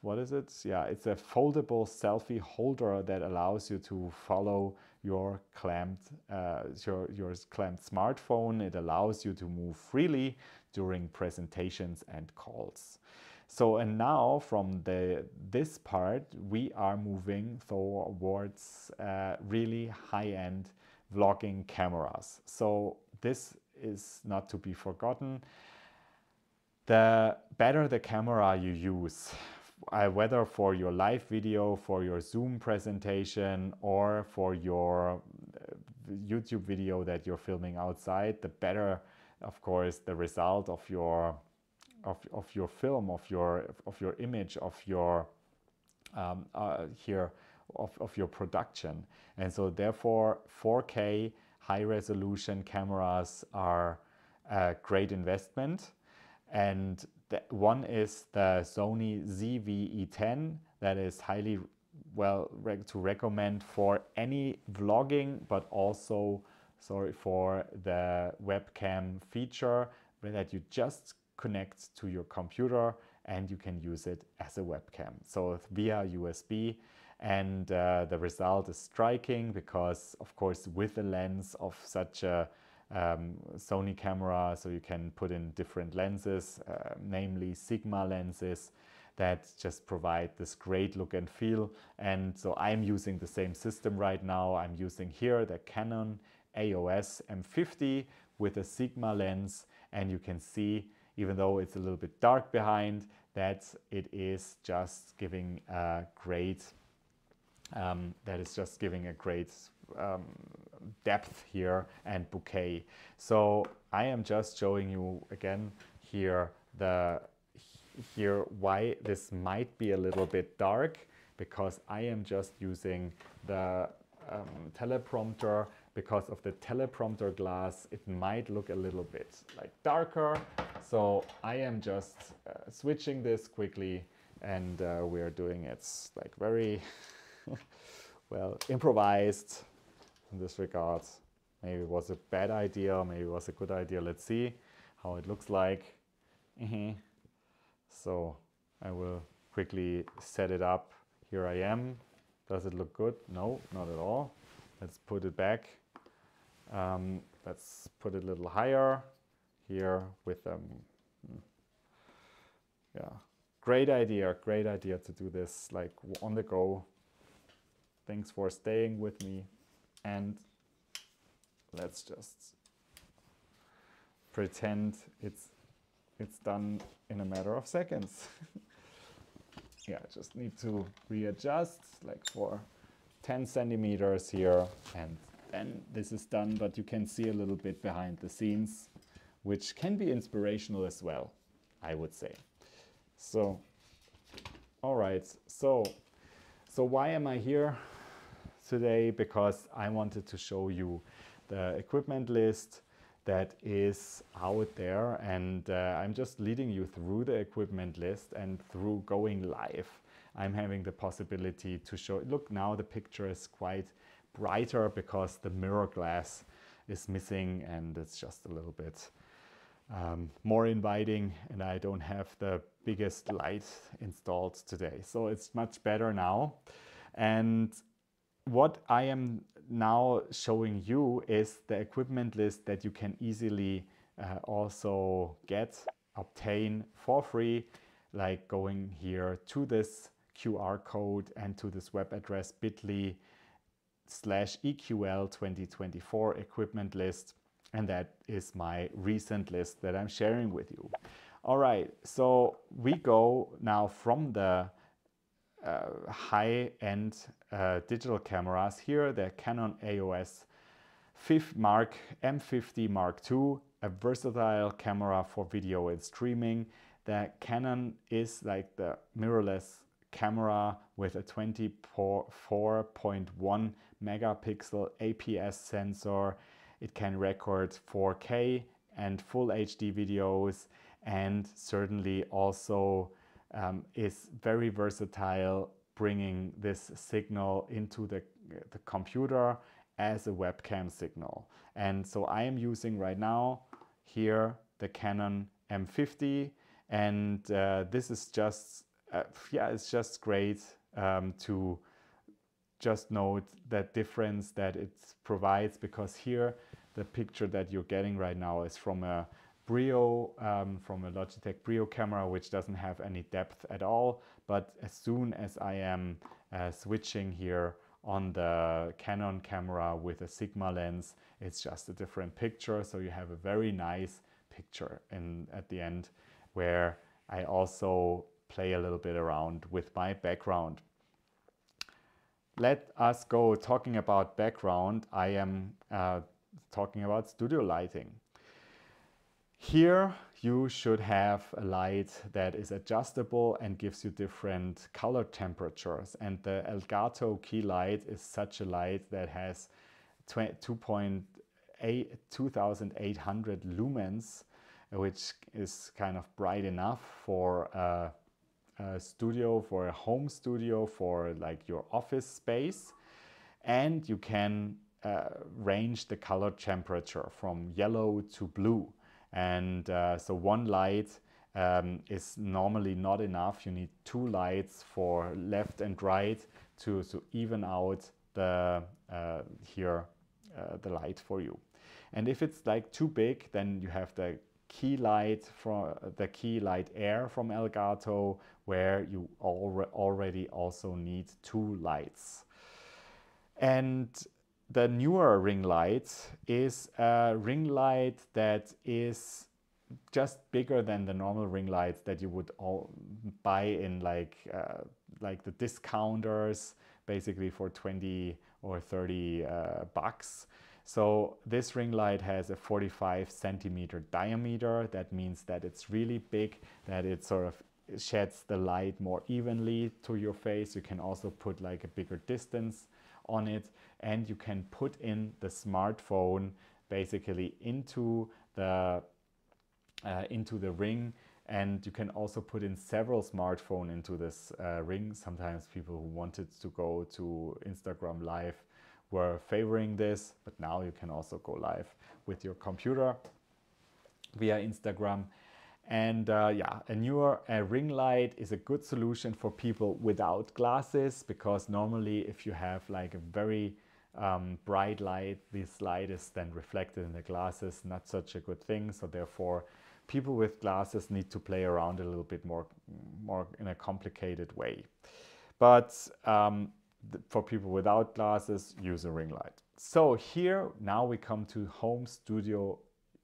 Speaker 1: what is it? Yeah, it's a foldable selfie holder that allows you to follow your clamped, uh, your, your clamped smartphone. It allows you to move freely during presentations and calls. So, and now from the this part, we are moving towards uh, really high-end vlogging cameras. So this is not to be forgotten. The better the camera you use, uh, whether for your live video, for your Zoom presentation, or for your uh, YouTube video that you're filming outside, the better, of course, the result of your of, of your film, of your of your image, of your um, uh, here of, of your production. And so therefore 4K high resolution cameras are a great investment. And one is the Sony ZV-E10 that is highly well to recommend for any vlogging, but also sorry for the webcam feature that you just connect to your computer and you can use it as a webcam. So via USB and uh, the result is striking because of course with the lens of such a um, Sony camera so you can put in different lenses uh, namely Sigma lenses that just provide this great look and feel. And so I'm using the same system right now. I'm using here the Canon EOS M50 with a Sigma lens. And you can see even though it's a little bit dark behind, that it is just giving a great, um, that is just giving a great um, depth here and bokeh. So I am just showing you again here the here why this might be a little bit dark because I am just using the um, teleprompter. Because of the teleprompter glass it might look a little bit like darker. So I am just uh, switching this quickly and uh, we are doing it like very well improvised in this regard. Maybe it was a bad idea maybe it was a good idea. Let's see how it looks like. Mm -hmm. so I will quickly set it up. Here I am. Does it look good? No not at all. Let's put it back. Um, let's put it a little higher here with. Um, yeah, great idea, great idea to do this like on the go. Thanks for staying with me and let's just pretend it's it's done in a matter of seconds. yeah, just need to readjust like for 10 centimeters here and then this is done, but you can see a little bit behind the scenes, which can be inspirational as well, I would say. So All right, so, so why am I here today? Because I wanted to show you the equipment list that is out there and uh, I'm just leading you through the equipment list and through going live. I'm having the possibility to show, look now the picture is quite brighter because the mirror glass is missing and it's just a little bit um, more inviting and I don't have the biggest light installed today. So it's much better now. And what I am now showing you is the equipment list that you can easily uh, also get, obtain for free, like going here to this QR code and to this web address bit.ly slash EQL 2024 equipment list. And that is my recent list that I'm sharing with you. All right, so we go now from the uh, high-end uh, digital cameras here, the Canon EOS 5 Mark M50 Mark II, a versatile camera for video and streaming. The Canon is like the mirrorless camera with a 24.1 megapixel APS sensor. It can record 4K and full HD videos and certainly also um, is very versatile bringing this signal into the, the computer as a webcam signal. And so I am using right now here the Canon M50 and uh, this is just, uh, yeah, it's just great um, to just note that difference that it provides because here the picture that you're getting right now is from a Brio, um, from a Logitech Brio camera, which doesn't have any depth at all. But as soon as I am uh, switching here on the Canon camera with a Sigma lens, it's just a different picture. So you have a very nice picture in, at the end where I also play a little bit around with my background. Let us go talking about background. I am uh, talking about studio lighting. Here you should have a light that is adjustable and gives you different color temperatures. And the Elgato key light is such a light that has 2.8 2800 lumens, which is kind of bright enough for a, a studio, for a home studio, for like your office space. And you can uh, range the color temperature from yellow to blue. And uh, so one light um, is normally not enough. You need two lights for left and right to, to even out the uh, here uh, the light for you. And if it's like too big, then you have the key light from the key light air from Elgato, where you al already also need two lights. And the Neewer ring light is a ring light that is just bigger than the normal ring lights that you would all buy in like uh, like the discounters basically for 20 or 30 uh, bucks. So this ring light has a 45 centimeter diameter. That means that it's really big that it sort of sheds the light more evenly to your face. You can also put like a bigger distance on it and you can put in the smartphone basically into the uh, into the ring and you can also put in several smartphone into this uh, ring. Sometimes people who wanted to go to Instagram live were favoring this, but now you can also go live with your computer via Instagram. And uh, yeah, a Neewer a ring light is a good solution for people without glasses because normally if you have like a very um, bright light, this light is then reflected in the glasses, not such a good thing. So therefore, people with glasses need to play around a little bit more, more in a complicated way. But um, for people without glasses, use a ring light. So here, now we come to home studio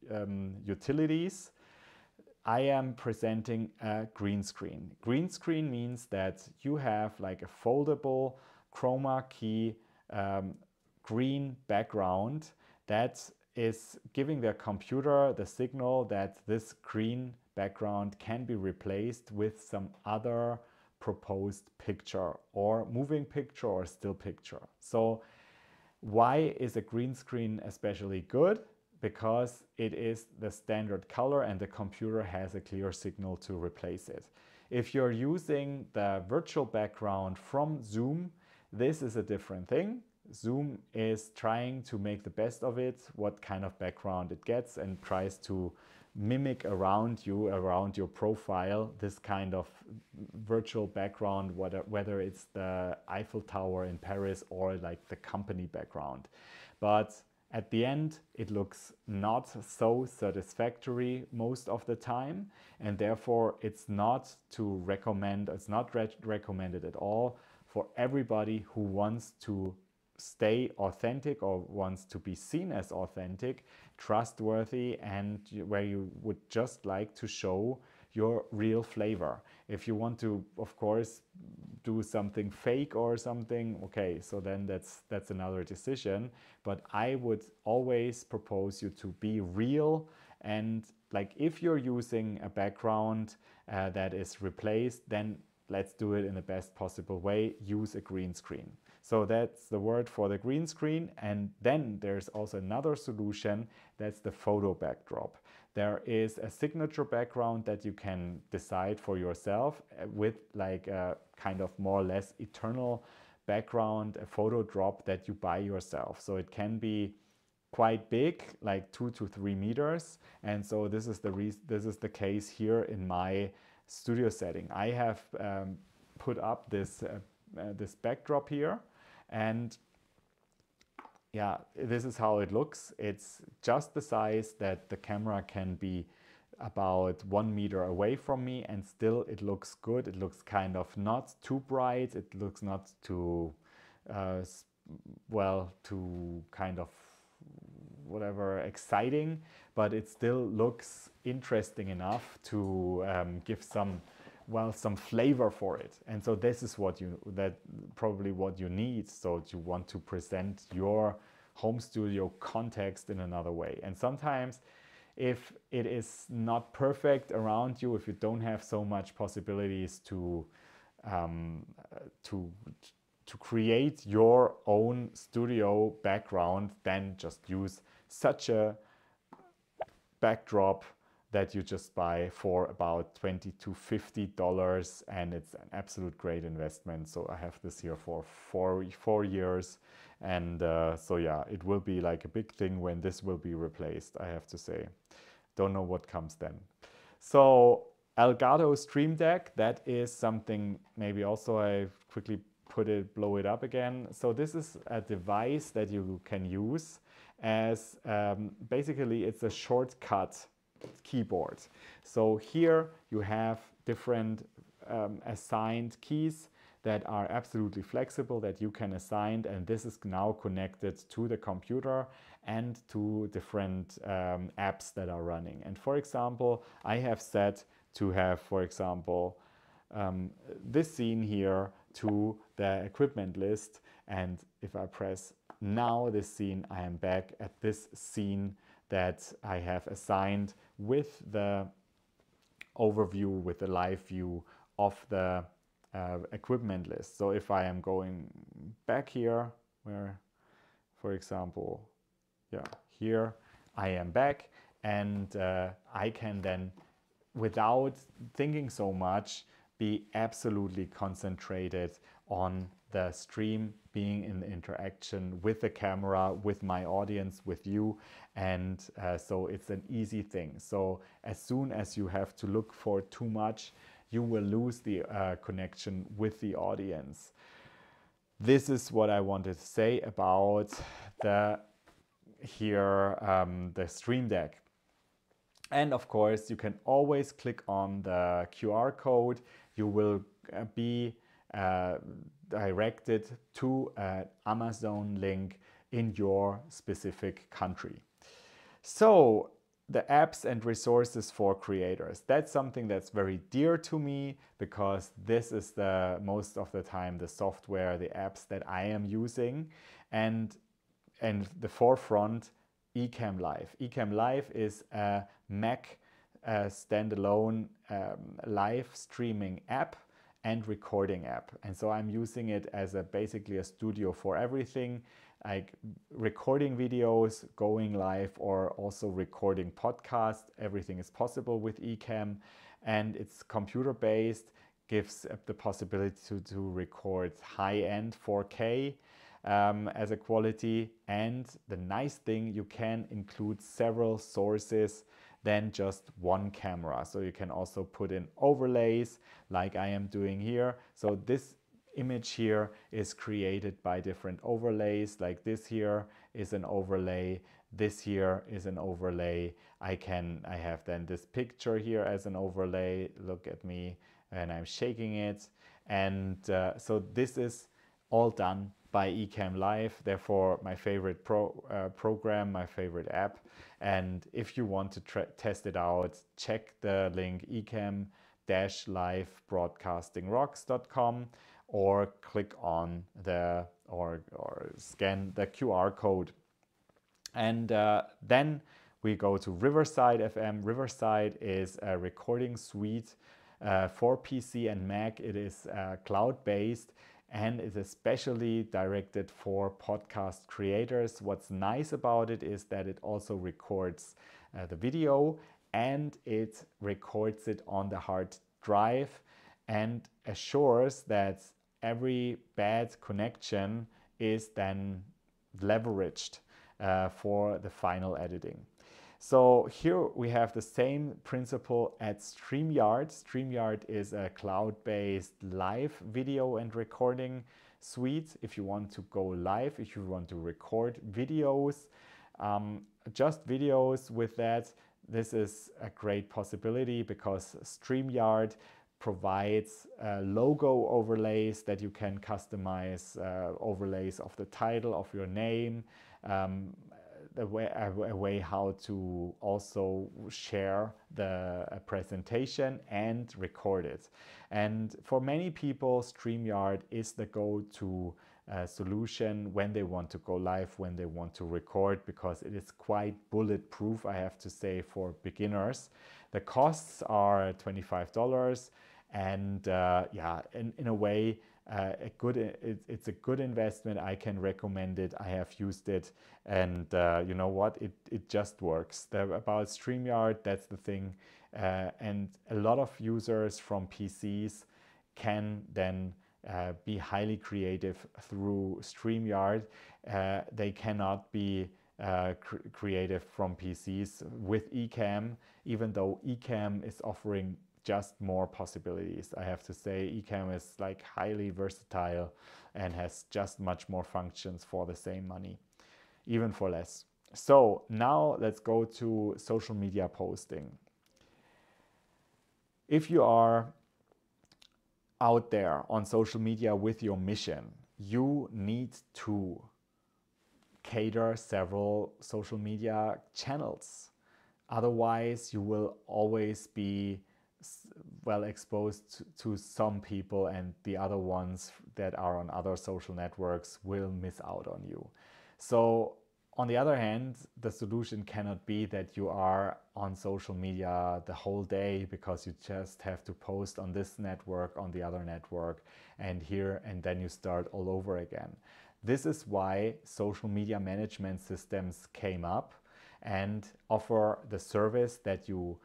Speaker 1: um, utilities. I am presenting a green screen. Green screen means that you have like a foldable chroma key um, green background that is giving the computer the signal that this green background can be replaced with some other proposed picture or moving picture or still picture. So why is a green screen especially good? Because it is the standard color and the computer has a clear signal to replace it. If you're using the virtual background from Zoom, this is a different thing. Zoom is trying to make the best of it, what kind of background it gets, and tries to mimic around you, around your profile, this kind of virtual background, whether, whether it's the Eiffel Tower in Paris or like the company background. But at the end, it looks not so satisfactory most of the time, and therefore it's not to recommend, it's not re recommended at all for everybody who wants to stay authentic or wants to be seen as authentic, trustworthy, and where you would just like to show your real flavor. If you want to, of course, do something fake or something, okay, so then that's that's another decision. But I would always propose you to be real and like if you're using a background uh, that is replaced, then let's do it in the best possible way. Use a green screen. So that's the word for the green screen. And then there's also another solution, that's the photo backdrop. There is a signature background that you can decide for yourself uh, with like a kind of more or less eternal background, a photo drop that you buy yourself. So it can be quite big, like two to three meters. And so this is the this is the case here in my studio setting. I have um, put up this uh, uh, this backdrop here and yeah, this is how it looks. It's just the size that the camera can be about one meter away from me and still it looks good. It looks kind of not too bright. It looks not too, uh, well, too kind of whatever exciting, but it still looks interesting enough to um, give some well some flavor for it and so this is what you that probably what you need so you want to present your home studio context in another way. And sometimes if it is not perfect around you if you don't have so much possibilities to um, to to create your own studio background then just use such a backdrop that you just buy for about 20 to 50 dollars and it's an absolute great investment. So i have this here for four four years. And uh, so yeah it will be like a big thing when this will be replaced i have to say. Don't know what comes then. So elgato stream deck that is something maybe also i quickly put it blow it up again. So this is a device that you can use as um, basically it's a shortcut keyboard. So here you have different um, assigned keys that are absolutely flexible that you can assign and this is now connected to the computer and to different um, apps that are running. And for example, I have set to have, for example, um, this scene here to the equipment list and if I press now this scene, I am back at this scene that I have assigned with the overview, with the live view of the uh, equipment list. So if I am going back here, where, for example, yeah, here I am back and uh, I can then, without thinking so much, be absolutely concentrated on the stream being in interaction with the camera, with my audience, with you. And uh, so it's an easy thing. So as soon as you have to look for too much, you will lose the uh, connection with the audience. This is what I wanted to say about the here um, the Stream Deck. And of course, you can always click on the QR code. You will uh, be uh, directed to an Amazon link in your specific country. So the apps and resources for creators. That's something that's very dear to me because this is the most of the time the software, the apps that I am using and and the forefront Ecamm Live. Ecamm Live is a Mac standalone um, live streaming app and recording app. And so I'm using it as a basically a studio for everything like recording videos, going live, or also recording podcasts. Everything is possible with Ecamm and it's computer based, gives the possibility to, to record high end 4K um, as a quality. And the nice thing, you can include several sources than just one camera. So you can also put in overlays like I am doing here. So this image here is created by different overlays. Like this here is an overlay. This here is an overlay. I can I have then this picture here as an overlay. Look at me and I'm shaking it. And uh, so this is all done by Ecamm Live, therefore my favorite pro, uh, program, my favorite app. And if you want to test it out, check the link ecamm-livebroadcastingrocks.com or click on the or, or scan the QR code. And uh, then we go to Riverside FM. Riverside is a recording suite uh, for PC and Mac. It is uh, cloud based and is especially directed for podcast creators. What's nice about it is that it also records uh, the video and it records it on the hard drive and assures that every bad connection is then leveraged uh, for the final editing. So here we have the same principle at StreamYard. StreamYard is a cloud-based live video and recording suite. If you want to go live, if you want to record videos, um, just videos with that, this is a great possibility because StreamYard provides uh, logo overlays that you can customize, uh, overlays of the title of your name, um, a way, a, way how to also share the presentation and record it. And for many people, StreamYard is the go-to uh, solution when they want to go live, when they want to record, because it is quite bulletproof, I have to say, for beginners. The costs are $25 and uh, yeah, in, in a way, uh, a good it, it's a good investment. I can recommend it. I have used it. And uh, you know what? It, it just works. About streamyard that's the thing. Uh, and a lot of users from pcs can then uh, be highly creative through streamyard. Uh, they cannot be uh, cr creative from PCs with Ecamm, even though Ecamm is offering just more possibilities. I have to say Ecamm is like highly versatile and has just much more functions for the same money, even for less. So now let's go to social media posting. If you are out there on social media with your mission, you need to cater several social media channels. Otherwise, you will always be well exposed to some people and the other ones that are on other social networks will miss out on you. So on the other hand, the solution cannot be that you are on social media the whole day because you just have to post on this network, on the other network, and here, and then you start all over again. This is why social media management systems came up and offer the service that you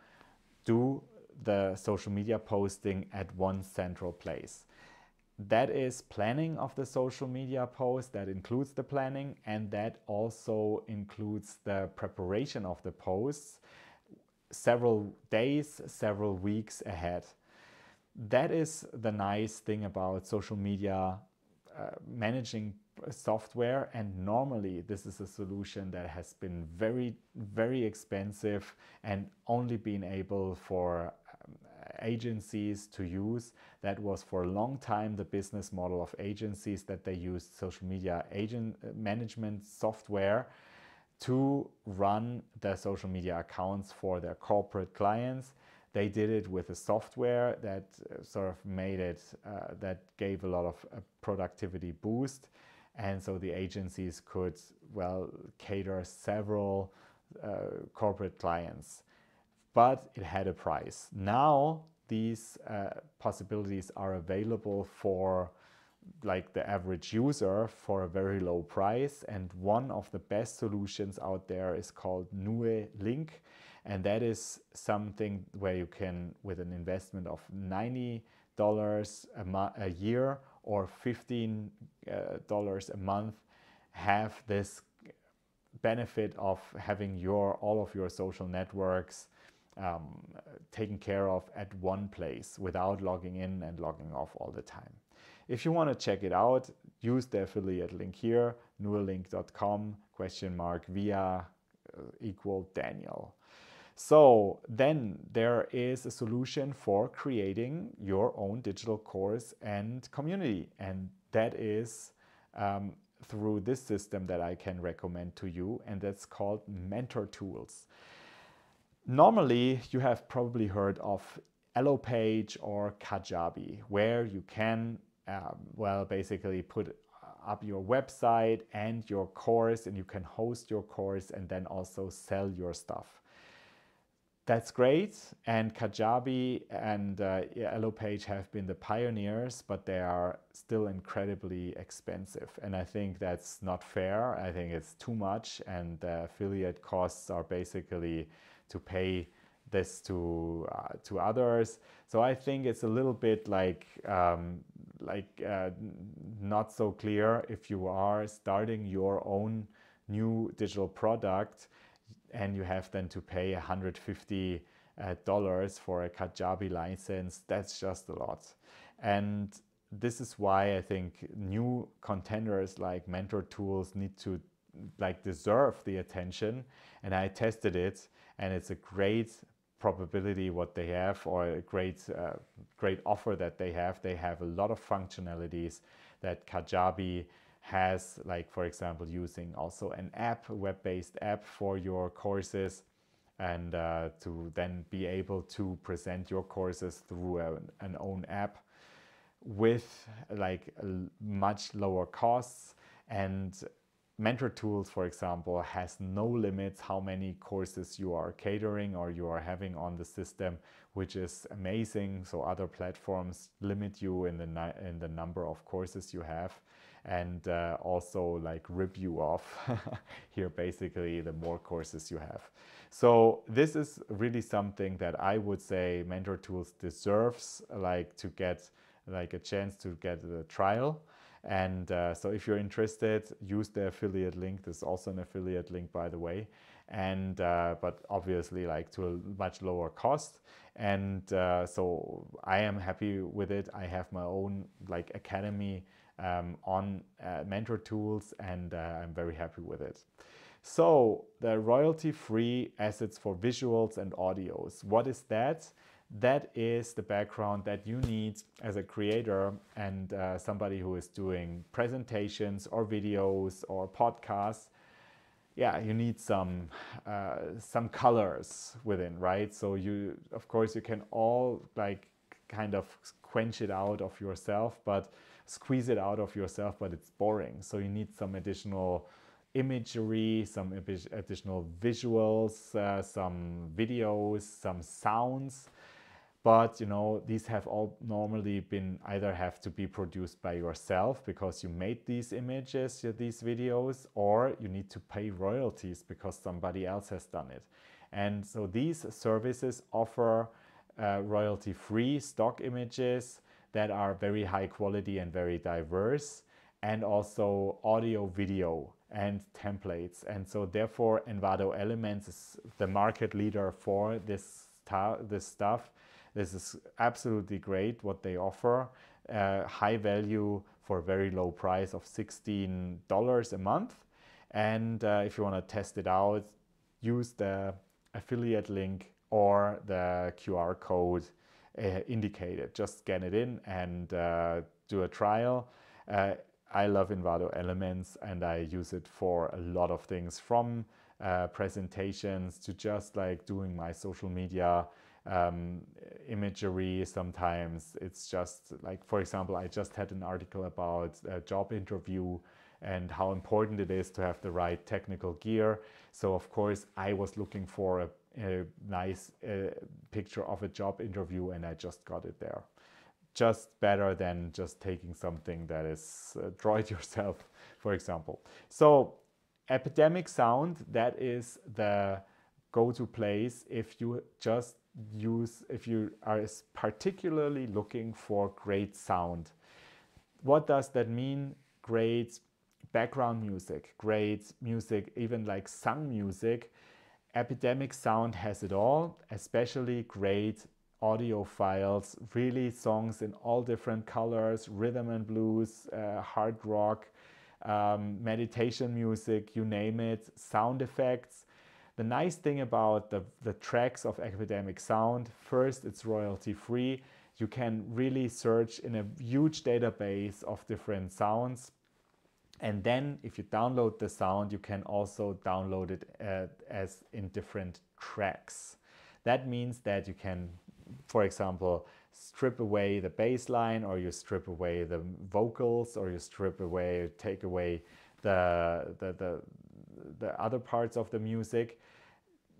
Speaker 1: do the social media posting at one central place. That is planning of the social media post, that includes the planning, and that also includes the preparation of the posts several days, several weeks ahead. That is the nice thing about social media uh, managing software and normally this is a solution that has been very very expensive and only been able for agencies to use. That was for a long time the business model of agencies that they used social media agent uh, management software to run their social media accounts for their corporate clients. They did it with a software that uh, sort of made it, uh, that gave a lot of uh, productivity boost. And so the agencies could, well, cater several uh, corporate clients but it had a price. Now these uh, possibilities are available for like the average user for a very low price. And one of the best solutions out there is called Nue Link. And that is something where you can, with an investment of $90 a, a year or $15 uh, a month, have this benefit of having your all of your social networks um, taken care of at one place without logging in and logging off all the time. If you want to check it out, use the affiliate link here, nuelink.com question mark via uh, equal Daniel. So then there is a solution for creating your own digital course and community. And that is um, through this system that I can recommend to you, and that's called Mentor Tools. Normally, you have probably heard of Elopage or Kajabi, where you can, um, well, basically put up your website and your course, and you can host your course and then also sell your stuff that's great. And Kajabi and uh, Elopage have been the pioneers, but they are still incredibly expensive. And I think that's not fair. I think it's too much. And the affiliate costs are basically to pay this to uh, to others. So I think it's a little bit like um, like uh, not so clear if you are starting your own new digital product and you have then to pay 150 uh, dollars for a Kajabi license. That's just a lot. And this is why I think new contenders like Mentor Tools need to like deserve the attention. And I tested it, and it's a great probability what they have or a great uh, great offer that they have. They have a lot of functionalities that Kajabi has like for example using also an app web-based app for your courses and uh, to then be able to present your courses through a, an own app with like much lower costs and mentor tools for example has no limits how many courses you are catering or you are having on the system which is amazing so other platforms limit you in the in the number of courses you have and uh, also like rip you off here basically the more courses you have. So this is really something that I would say Mentor Tools deserves like to get like a chance to get the trial. And uh, so if you're interested, use the affiliate link. There's also an affiliate link, by the way. And uh, but obviously like to a much lower cost. And uh, so I am happy with it. I have my own like academy um, on uh, Mentor Tools and uh, I'm very happy with it. So the royalty-free assets for visuals and audios. What is that? That is the background that you need as a creator and uh, somebody who is doing presentations or videos or podcasts. Yeah, you need some uh, some colors within, right? So you, of course, you can all like kind of quench it out of yourself, but squeeze it out of yourself, but it's boring. So you need some additional imagery, some additional visuals, uh, some videos, some sounds. But you know, these have all normally been either have to be produced by yourself because you made these images, these videos, or you need to pay royalties because somebody else has done it. And so these services offer uh, royalty-free stock images that are very high quality and very diverse and also audio video and templates and so therefore envato elements is the market leader for this this stuff this is absolutely great what they offer uh, high value for a very low price of $16 a month and uh, if you want to test it out use the affiliate link or the QR code uh, indicated. Just scan it in and uh, do a trial. Uh, I love Envato Elements and I use it for a lot of things from uh, presentations to just like doing my social media um, imagery. Sometimes it's just like, for example, I just had an article about a job interview and how important it is to have the right technical gear. So of course I was looking for a, a nice uh, picture of a job interview and I just got it there. Just better than just taking something that is uh, draw it yourself, for example. So epidemic sound, that is the go-to place if you just use, if you are particularly looking for great sound. What does that mean? Great background music, great music, even like sung music. Epidemic Sound has it all, especially great audio files, really songs in all different colors, rhythm and blues, uh, hard rock, um, meditation music, you name it, sound effects. The nice thing about the, the tracks of Epidemic Sound, first, it's royalty free. You can really search in a huge database of different sounds. And then if you download the sound, you can also download it uh, as in different tracks. That means that you can, for example, strip away the bass line or you strip away the vocals or you strip away, take away the, the, the, the other parts of the music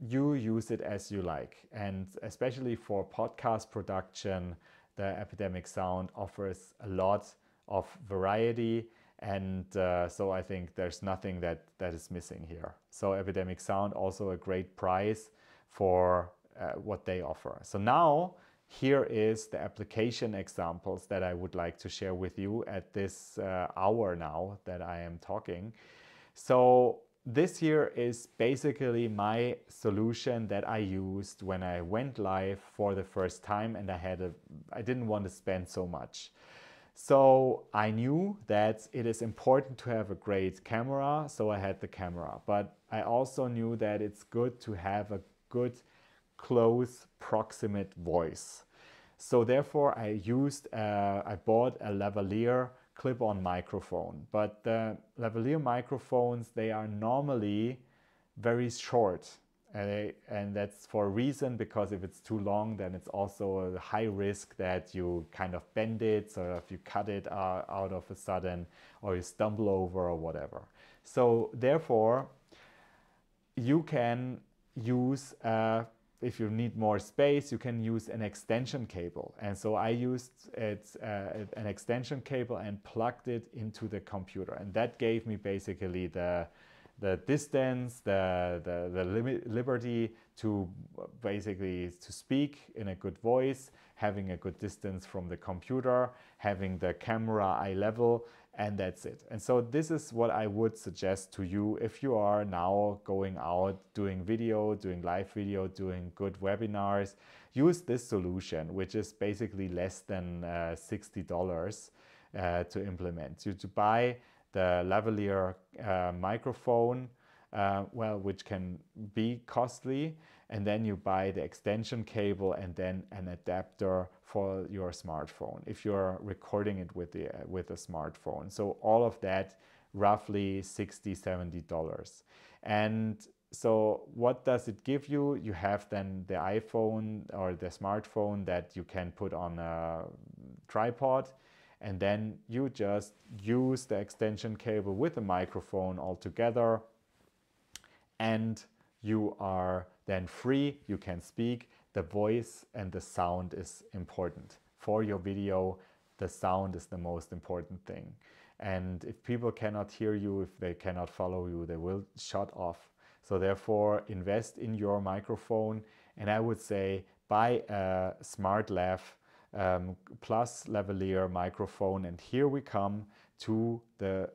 Speaker 1: you use it as you like. And especially for podcast production, the Epidemic Sound offers a lot of variety. And uh, so I think there's nothing that, that is missing here. So Epidemic Sound also a great price for uh, what they offer. So now here is the application examples that I would like to share with you at this uh, hour now that I am talking. So this here is basically my solution that I used when I went live for the first time and I had a I didn't want to spend so much. So I knew that it is important to have a great camera, so I had the camera. But I also knew that it's good to have a good close proximate voice. So therefore I used, uh, I bought a lavalier clip-on microphone. But the lavalier microphones, they are normally very short. And, they, and, that's for a reason because if it's too long, then it's also a high risk that you kind of bend it, so if you cut it uh, out of a sudden, or you stumble over or whatever. So therefore, you can use a if you need more space, you can use an extension cable. And so I used it, uh, an extension cable and plugged it into the computer. And that gave me basically the, the distance, the, the, the liberty to basically to speak in a good voice, having a good distance from the computer, having the camera eye level, and that's it. And so this is what I would suggest to you if you are now going out doing video, doing live video, doing good webinars, use this solution, which is basically less than uh, $60 uh, to implement. You to buy the lavalier uh, microphone, uh, well, which can be costly, and then you buy the extension cable and then an adapter for your smartphone if you're recording it with the with a smartphone. So all of that roughly 60 70 dollars. And so what does it give you? You have then the iphone or the smartphone that you can put on a tripod and then you just use the extension cable with the microphone all together and you are then free, you can speak. The voice and the sound is important. For your video, the sound is the most important thing. And if people cannot hear you, if they cannot follow you, they will shut off. So therefore, invest in your microphone. And I would say buy a smart lav um, plus lavalier microphone. And here we come to the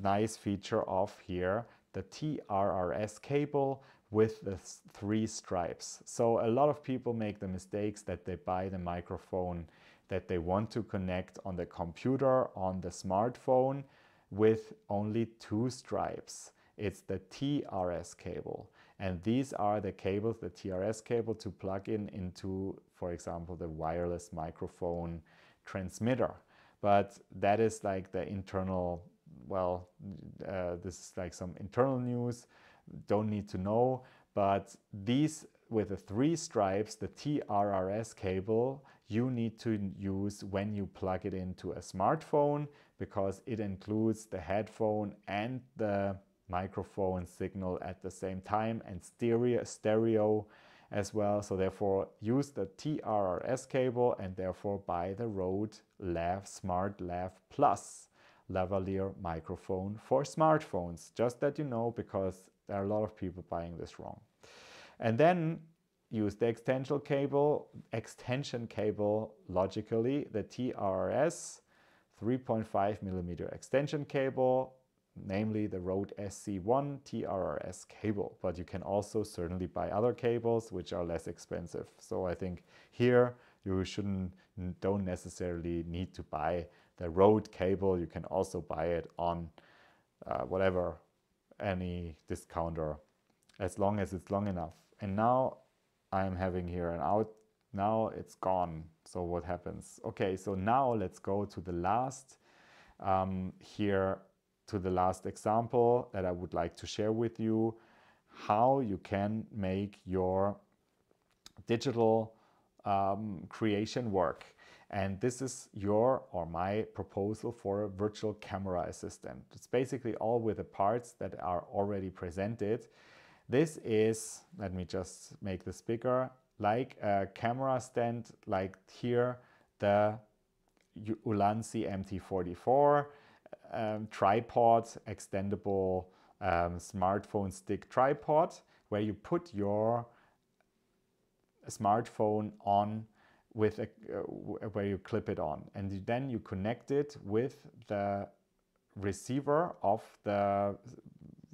Speaker 1: nice feature of here, the TRRS cable with the three stripes. So a lot of people make the mistakes that they buy the microphone that they want to connect on the computer, on the smartphone with only two stripes. It's the TRS cable. And these are the cables, the TRS cable to plug in into, for example, the wireless microphone transmitter. But that is like the internal, well, uh, this is like some internal news don't need to know. But these with the three stripes, the TRRS cable, you need to use when you plug it into a smartphone because it includes the headphone and the microphone signal at the same time and stereo, stereo as well. So therefore use the TRRS cable and therefore buy the Rode Lav Smart Lav Plus lavalier microphone for smartphones. Just that you know because there are a lot of people buying this wrong. And then use the extension cable, extension cable logically, the TRRS 3.5 millimeter extension cable, namely the Rode SC1 TRRS cable. But you can also certainly buy other cables which are less expensive. So I think here you shouldn't, don't necessarily need to buy the Rode cable. You can also buy it on uh, whatever, any discounter, as long as it's long enough. And now I'm having here an out. Now it's gone. So what happens? Okay, so now let's go to the last um, here to the last example that I would like to share with you how you can make your digital um, creation work. And this is your or my proposal for a virtual camera assistant. It's basically all with the parts that are already presented. This is, let me just make this bigger, like a camera stand, like here, the Ulanzi MT44 um, tripod, extendable um, smartphone stick tripod, where you put your smartphone on with a, uh, where you clip it on. And then you connect it with the receiver of the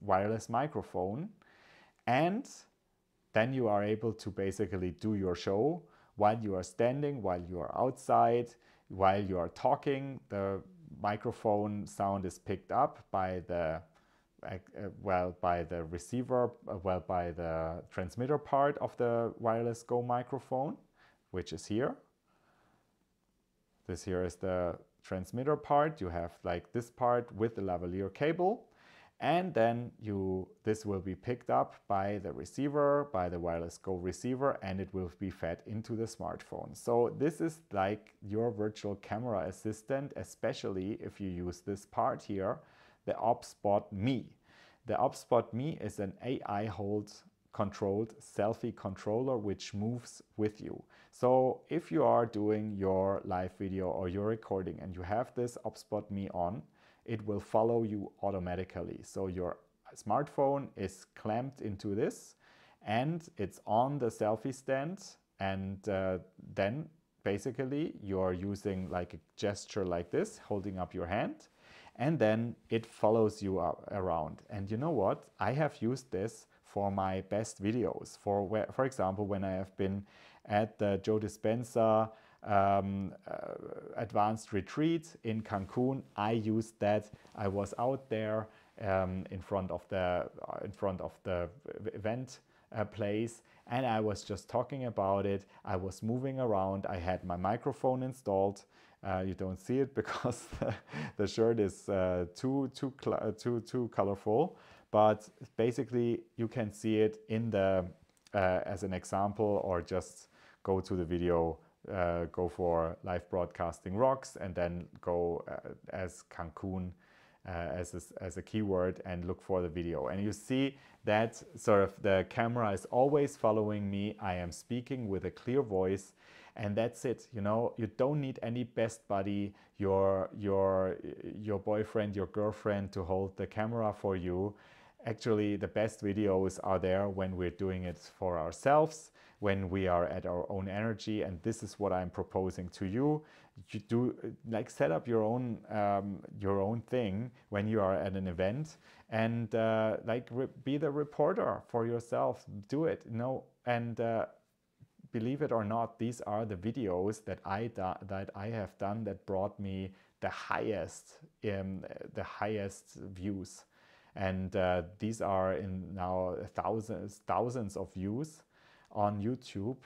Speaker 1: wireless microphone. And then you are able to basically do your show while you are standing while you are outside while you are talking. The microphone sound is picked up by the uh, well by the receiver uh, well by the transmitter part of the wireless go microphone which is here. This here is the transmitter part. You have like this part with the lavalier cable. And then you this will be picked up by the receiver, by the wireless go receiver, and it will be fed into the smartphone. So this is like your virtual camera assistant, especially if you use this part here, the OBSBOT Me. The OBSBOT Me is an AI hold controlled selfie controller which moves with you. So if you are doing your live video or your recording and you have this OBSBOT Me on, it will follow you automatically. So your smartphone is clamped into this and it's on the selfie stand and uh, then basically you're using like a gesture like this, holding up your hand and then it follows you around. And you know what? I have used this for my best videos. For, where, for example, when I have been at the Joe Dispenza um, uh, advanced retreat in Cancun, I used that. I was out there um, in front of the uh, in front of the event uh, place and I was just talking about it. I was moving around. I had my microphone installed. Uh, you don't see it because the shirt is uh, too too too too colorful but basically you can see it in the uh, as an example or just go to the video uh, go for live broadcasting rocks and then go uh, as Cancun uh, as, a, as a keyword and look for the video. And you see that sort of the camera is always following me. I am speaking with a clear voice and that's it you know? You don't need any best buddy your your your boyfriend your girlfriend to hold the camera for you actually the best videos are there when we're doing it for ourselves when we are at our own energy and this is what i'm proposing to you. You do like set up your own um, your own thing when you are at an event and uh, like be the reporter for yourself. Do it. You know and uh, believe it or not these are the videos that i that i have done that brought me the highest um, the highest views and uh, these are in now thousands, thousands of views on YouTube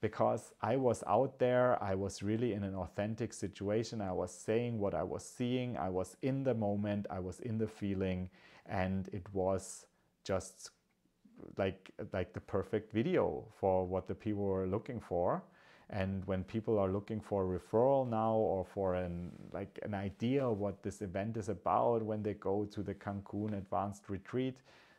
Speaker 1: because I was out there, I was really in an authentic situation. I was saying what I was seeing, I was in the moment, I was in the feeling, and it was just like like the perfect video for what the people were looking for. And when people are looking for a referral now or for an like an idea of what this event is about when they go to the Cancun Advanced Retreat,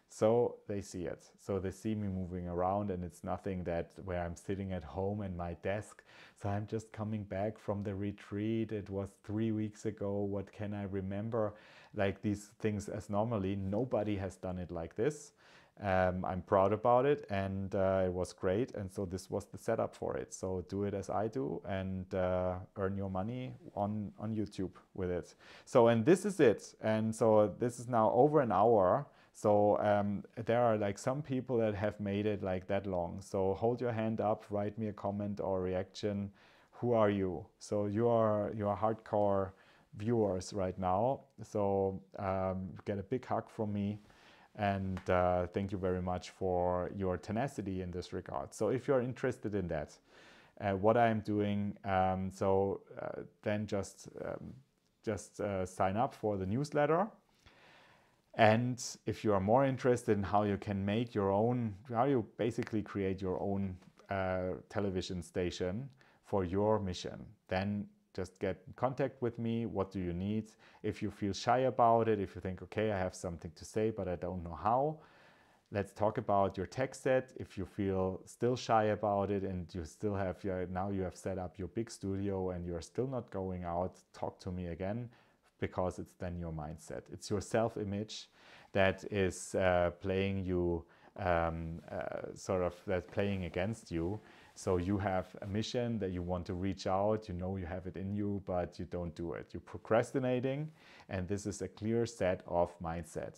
Speaker 1: so they see it. So they see me moving around and it's nothing that where I'm sitting at home in my desk. So I'm just coming back from the retreat. It was three weeks ago. What can I remember? Like these things as normally, nobody has done it like this. Um, I'm proud about it and uh, it was great. And so this was the setup for it. So do it as I do and uh, earn your money on, on YouTube with it. So, and this is it. And so this is now over an hour. So um, there are like some people that have made it like that long. So hold your hand up, write me a comment or reaction. Who are you? So you are you are hardcore viewers right now. So um, get a big hug from me. And uh, thank you very much for your tenacity in this regard. So if you're interested in that, uh, what I'm doing, um, so uh, then just um, just uh, sign up for the newsletter. And if you are more interested in how you can make your own, how you basically create your own uh, television station for your mission, then just get in contact with me. What do you need? If you feel shy about it, if you think, okay, I have something to say, but I don't know how, let's talk about your tech set. If you feel still shy about it and you still have your, now you have set up your big studio and you're still not going out, talk to me again because it's then your mindset. It's your self image that is uh, playing you, um, uh, sort of that playing against you. So you have a mission that you want to reach out, you know you have it in you, but you don't do it. You're procrastinating, and this is a clear set of mindset.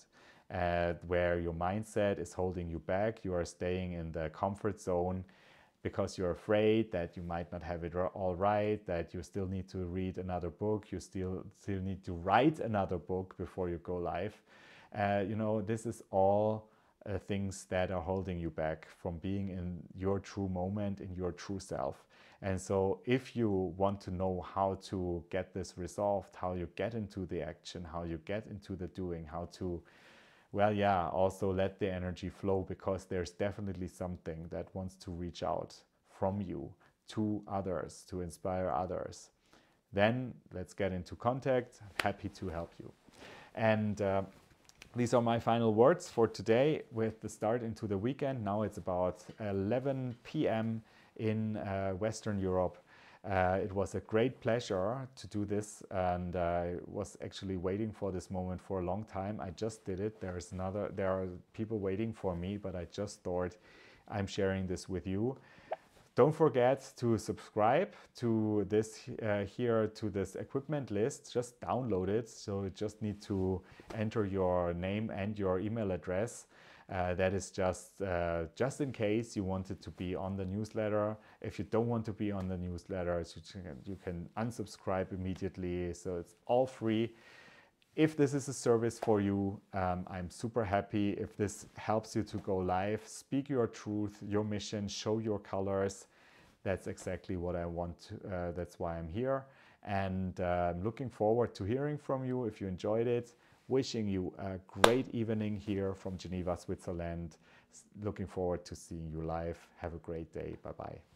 Speaker 1: Uh, where your mindset is holding you back, you are staying in the comfort zone because you're afraid that you might not have it all right, that you still need to read another book, you still still need to write another book before you go live. Uh, you know, this is all uh, things that are holding you back from being in your true moment, in your true self. And so, if you want to know how to get this resolved, how you get into the action, how you get into the doing, how to well, yeah, also let the energy flow because there's definitely something that wants to reach out from you to others, to inspire others. Then let's get into contact. I'm happy to help you. And uh, these are my final words for today with the start into the weekend. Now it's about 11 p.m. in uh, Western Europe. Uh, it was a great pleasure to do this, and I was actually waiting for this moment for a long time. I just did it. There's another. There are people waiting for me, but I just thought I'm sharing this with you. Don't forget to subscribe to this uh, here to this equipment list. Just download it. So you just need to enter your name and your email address. Uh, that is just uh, just in case you wanted to be on the newsletter. If you don't want to be on the newsletter, you can, you can unsubscribe immediately. So it's all free. If this is a service for you, um, I'm super happy. If this helps you to go live, speak your truth, your mission, show your colors. That's exactly what I want. To, uh, that's why I'm here. And uh, I'm looking forward to hearing from you if you enjoyed it. Wishing you a great evening here from Geneva, Switzerland. Looking forward to seeing you live. Have a great day. Bye bye.